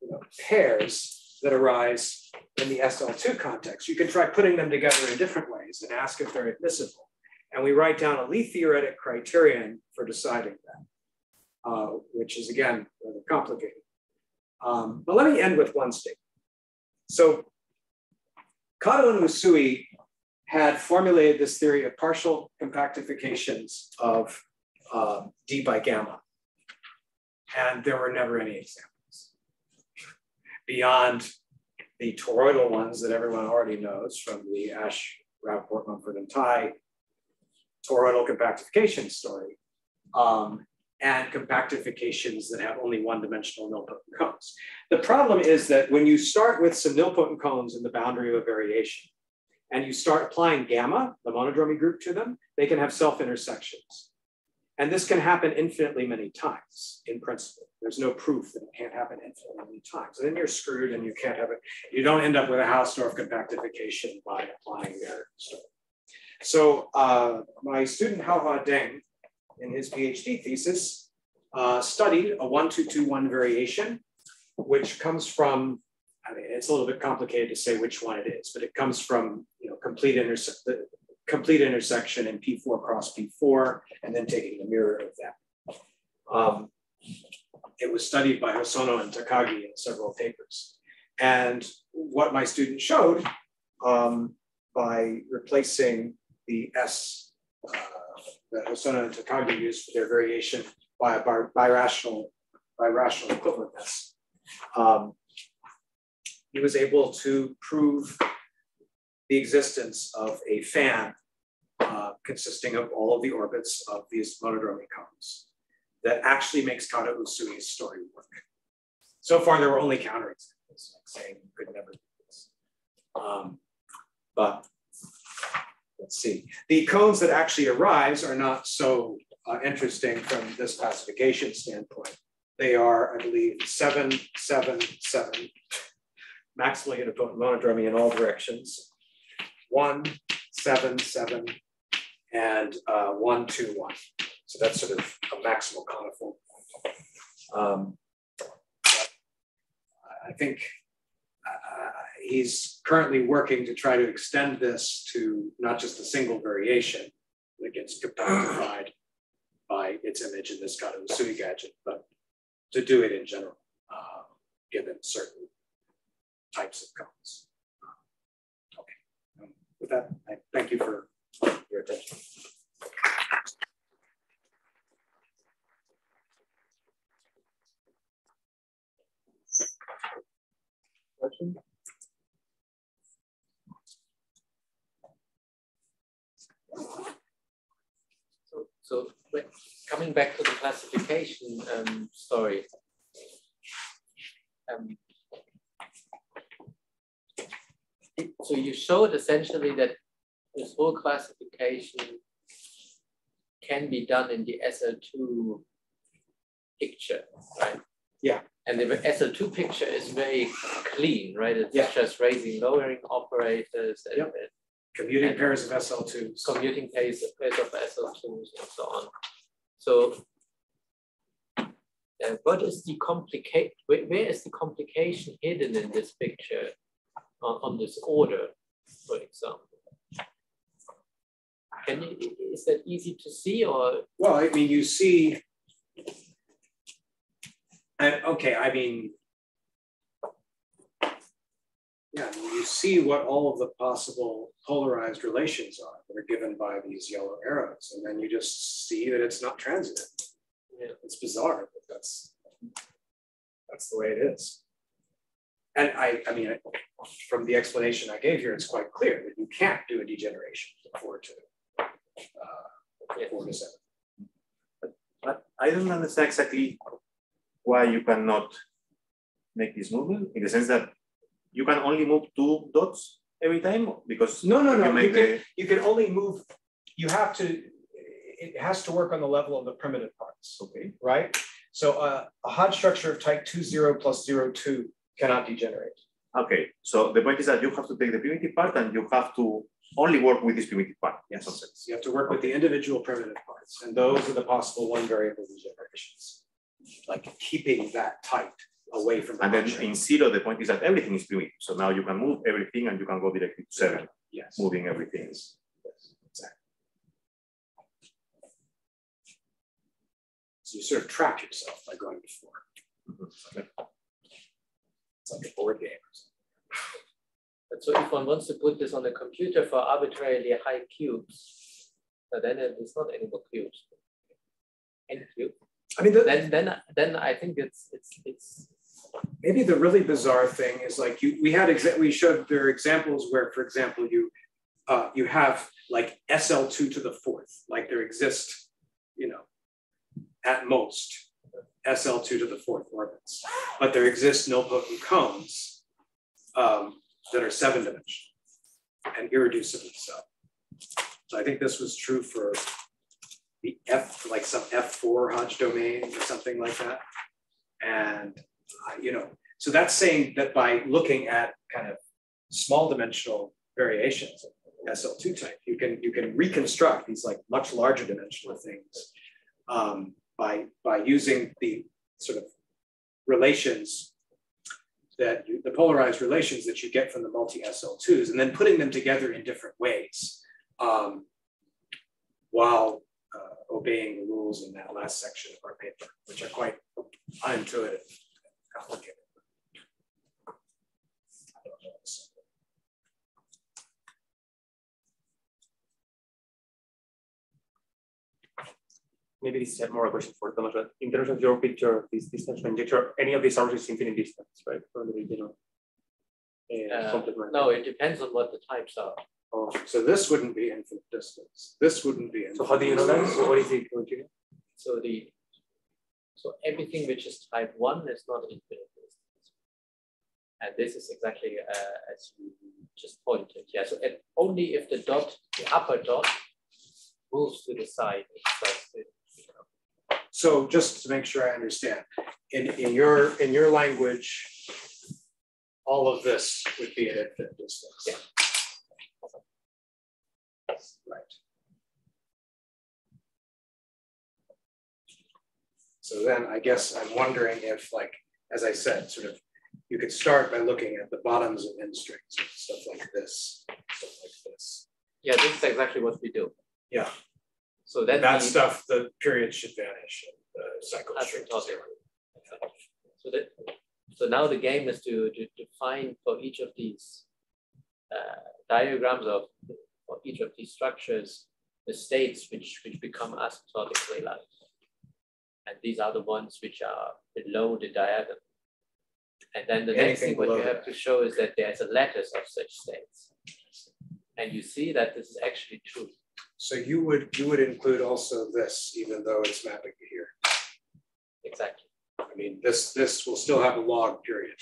you know, pairs that arise in the SL2 context. You can try putting them together in different ways and ask if they're admissible. And we write down a Lie theoretic criterion for deciding that, uh, which is again, rather complicated. Um, but let me end with one statement. So Kato and Usui had formulated this theory of partial compactifications of uh, D by gamma. And there were never any examples beyond the toroidal ones that everyone already knows from the Ash, Rapoport, Mumford, and Tai toroidal compactification story, um, and compactifications that have only one-dimensional nilpotent cones. The problem is that when you start with some nilpotent cones in the boundary of a variation, and you start applying gamma, the monodromy group to them, they can have self-intersections. And this can happen infinitely many times in principle. There's no proof that it can't happen infinitely many times. And then you're screwed and you can't have it. You don't end up with a Hausdorff compactification by applying their story. So uh, my student Haohua Deng, in his PhD thesis, uh, studied a 1221 variation, which comes from, I mean, it's a little bit complicated to say which one it is, but it comes from you know, complete intercept, complete intersection in P4 cross P4, and then taking the mirror of that. Um, it was studied by Hosono and Takagi in several papers. And what my student showed um, by replacing the S uh, that Hosono and Takagi used for their variation by a birational, birational equivalentness, um, he was able to prove the existence of a fan uh, consisting of all of the orbits of these monodromy cones that actually makes Kato Usui's story work. So far, there were only counterexamples, like saying you could never do this. Um, but let's see. The cones that actually arise are not so uh, interesting from this classification standpoint. They are, I believe, seven, seven, seven, [laughs] maximally unipotent monodromy in all directions. One, seven, seven, and uh, one, two, one. So that's sort of a maximal coniform point. Um, I think uh, he's currently working to try to extend this to not just a single variation that gets compactified by its image in this kind of Usui gadget, but to do it in general, uh, given certain types of cones. With that, I thank you for your attention. So, so coming back to the classification um, story, um, so you showed essentially that this whole classification can be done in the SL2 picture, right? Yeah. And the SL2 picture is very clean, right? It's yeah. just raising, lowering operators and, yep. commuting and pairs of SL2s. Commuting pairs, pairs of SL2s and so on. So uh, what is the complicate? Where, where is the complication hidden in this picture on, this order, for example? Can you, is that easy to see or? Well, I mean, you see, and okay, I mean, yeah, you see what all of the possible polarized relations are that are given by these yellow arrows, and then you just see that it's not transitive. Yeah. It's bizarre, but that's that's the way it is. And I, I mean, from the explanation I gave here, it's quite clear that you can't do a degeneration from four to uh, four to seven. But, I don't understand exactly why you cannot make this movement in the sense that you can only move two dots every time because no no no you, you can, the... you can only move you have to it has to work on the level of the primitive parts. Okay. Right? So uh, a Hodge structure of type 2 0 plus 0 2 cannot degenerate okay so the point is that you have to take the primitive part and you have to only work with this primitive part yes you have to work with the individual primitive parts and those are the possible one variable degenerations like keeping that tight away from the And then in zero, the point is that everything is primitive. So now you can move everything and you can go directly to seven. Yes. Moving everything. Yes, exactly. So you sort of trap yourself by going to 4 mm -hmm. It's like a board game. But so [sighs] if one wants to put this on a computer for arbitrarily high cubes, then it is not anymore cubes. N cube. I mean, the, then then then I think it's it's it's maybe the really bizarre thing is like you we had exa- we showed there are examples where for example you uh, you have like SL2 to the fourth like there exist you know at most SL2 to the fourth orbits but there exist nilpotent cones um, that are seven dimensional and irreducibly so so I think this was true for the F like some F4 Hodge domain or something like that. And you know, so that's saying that by looking at kind of small dimensional variations of SL2 type, you can you can reconstruct these like much larger dimensional things. Um, by by using the sort of relations that you, the polarized relations that you get from the multi SL2s, and then putting them together in different ways, um, while uh, obeying the rules in that last section of our paper, which are quite unintuitive complicated. Maybe this is more a question for Thomas, but in terms of your picture, this distance conjecture, any of these sources is infinite distance, right? From the beginning. uh, Uh. No, it depends on what the types are. Oh, So this wouldn't be infinite distance. This wouldn't be. so how do you know that? infinite So what is the criteria? So the, so everything which is type one is not infinite distance. And this is exactly uh, as you just pointed. Yeah, so it, only if the dot, the upper dot moves to the side, it starts to become So just to make sure I understand, in, in your, in your language, all of this would be an infinite distance. Yeah. Right. So then I guess I'm wondering if like, as I said, sort of, you could start by looking at the bottoms of n strings, stuff like this, stuff like this. Yeah, this is exactly what we do. Yeah. So That we- stuff, the period should vanish and the cycle should. asymptotic. So that, so now the game is to, to define for each of these uh, diagrams of for each of these structures, the states which which become asymptotically light. And these are the ones which are below the diagonal. And then the next thing what you have that. to show is that there's a lattice of such states. And you see that this is actually true. So you would, you would include also this, even though it's mapping here. Exactly. I mean, this, this will still have a log period.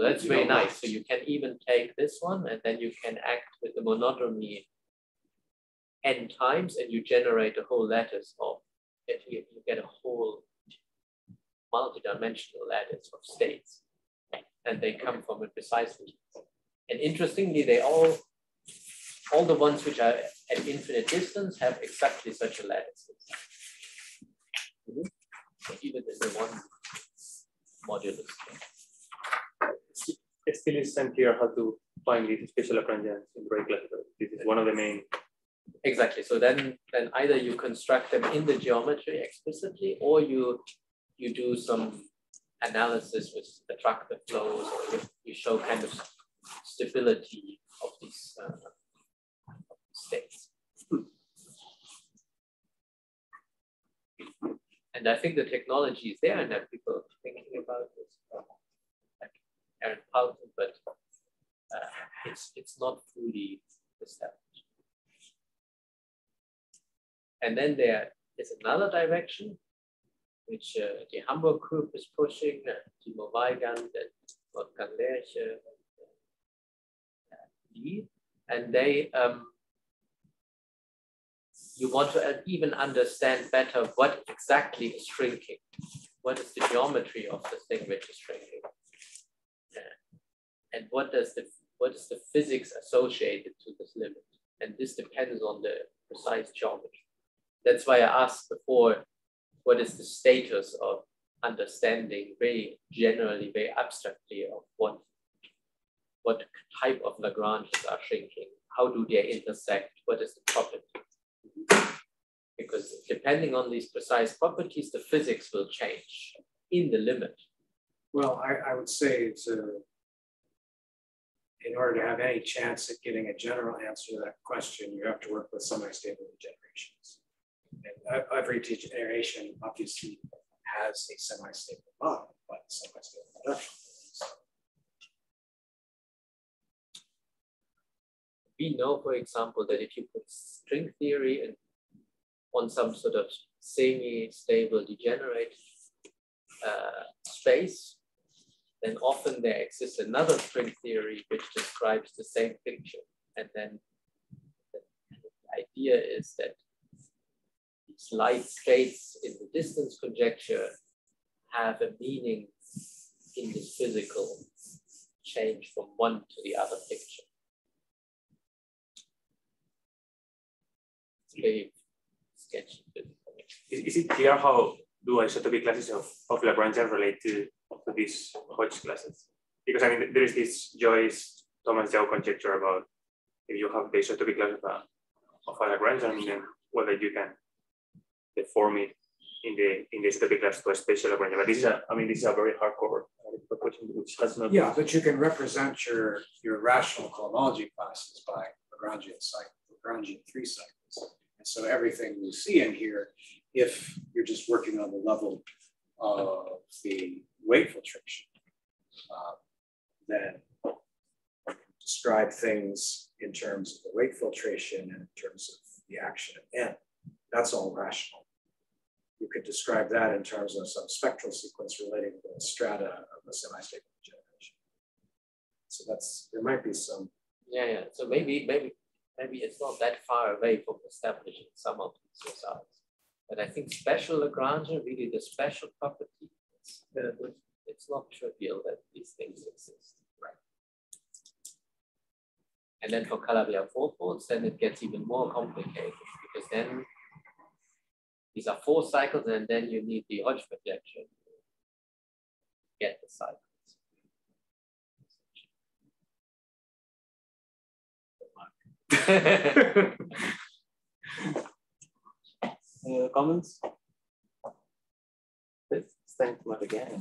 That's You very nice. So you can even take this one and then you can act with the monodromy n times and you generate a whole lattice of, if you, you get a whole multidimensional lattice of states. And they come from a precise means. And interestingly, they all, all the ones which are at infinite distance have exactly such a lattice. So even in the one modulus. It still is unclear how to find these special Lagrangians in Ray classifier. This is one of the main. Exactly. So then, then either you construct them in the geometry explicitly, or you you do some analysis with attractive flows, or you, you show kind of stability of these uh, states. And I think the technology is there, and that people are thinking about this, uh, like Aaron Paulson, but uh, it's it's not fully established. And then there is another direction, which uh, the Hamburg group is pushing, uh, Timo Weigand and Wolfgang Lerche and uh, And they, um, you want to even understand better what exactly is shrinking. What is the geometry of the thing which is shrinking? And what does the what is the physics associated to this limit? And this depends on the precise geometry. That's why I asked before, what is the status of understanding very generally, very abstractly of what, what type of Lagranges are shrinking? How do they intersect? What is the property? Because depending on these precise properties, the physics will change in the limit. Well, I, I would say to, uh, in order to have any chance at getting a general answer to that question, you have to work with semi-stable degenerations. And every degeneration obviously has a semi-stable bottom, but semi-stable reduction. we know, for example, that if you put string theory in, on some sort of semi-stable degenerate uh, space, then often there exists another string theory which describes the same picture. And then the idea is that these light states in the distance conjecture have a meaning in this physical change from one to the other picture. It's very sketchy. Is, is it clear how do isotopic classes of, of Lagrangian relate to, to these Hodge classes? Because I mean, there is this Joyce Thomas Yau conjecture about if you have the isotopic class of a, of a Lagrangian, then whether you can deform it in the in the isotopic class to a special Lagrangian. But this is a, I mean, this is a very hardcore question which has not. Yeah, but you can represent your, your rational cohomology classes by Lagrangian cycle, Lagrangian three cycles. And so everything you see in here, if you're just working on the level of the weight filtration, uh, then describe things in terms of the weight filtration and in terms of the action at n. That's all rational. You could describe that in terms of some spectral sequence relating to the strata of the semi-stable generation. So that's, there might be some, Yeah, yeah. So maybe, maybe, maybe it's not that far away from establishing some of these results. But I think special Lagrangian, really the special property, it's, it's not trivial that these things exist. Right. And then for Calabi-Yau four folds, then it gets even more complicated because then these are four cycles and then you need the Hodge projection to get the [laughs] Any comments? Let's thank again.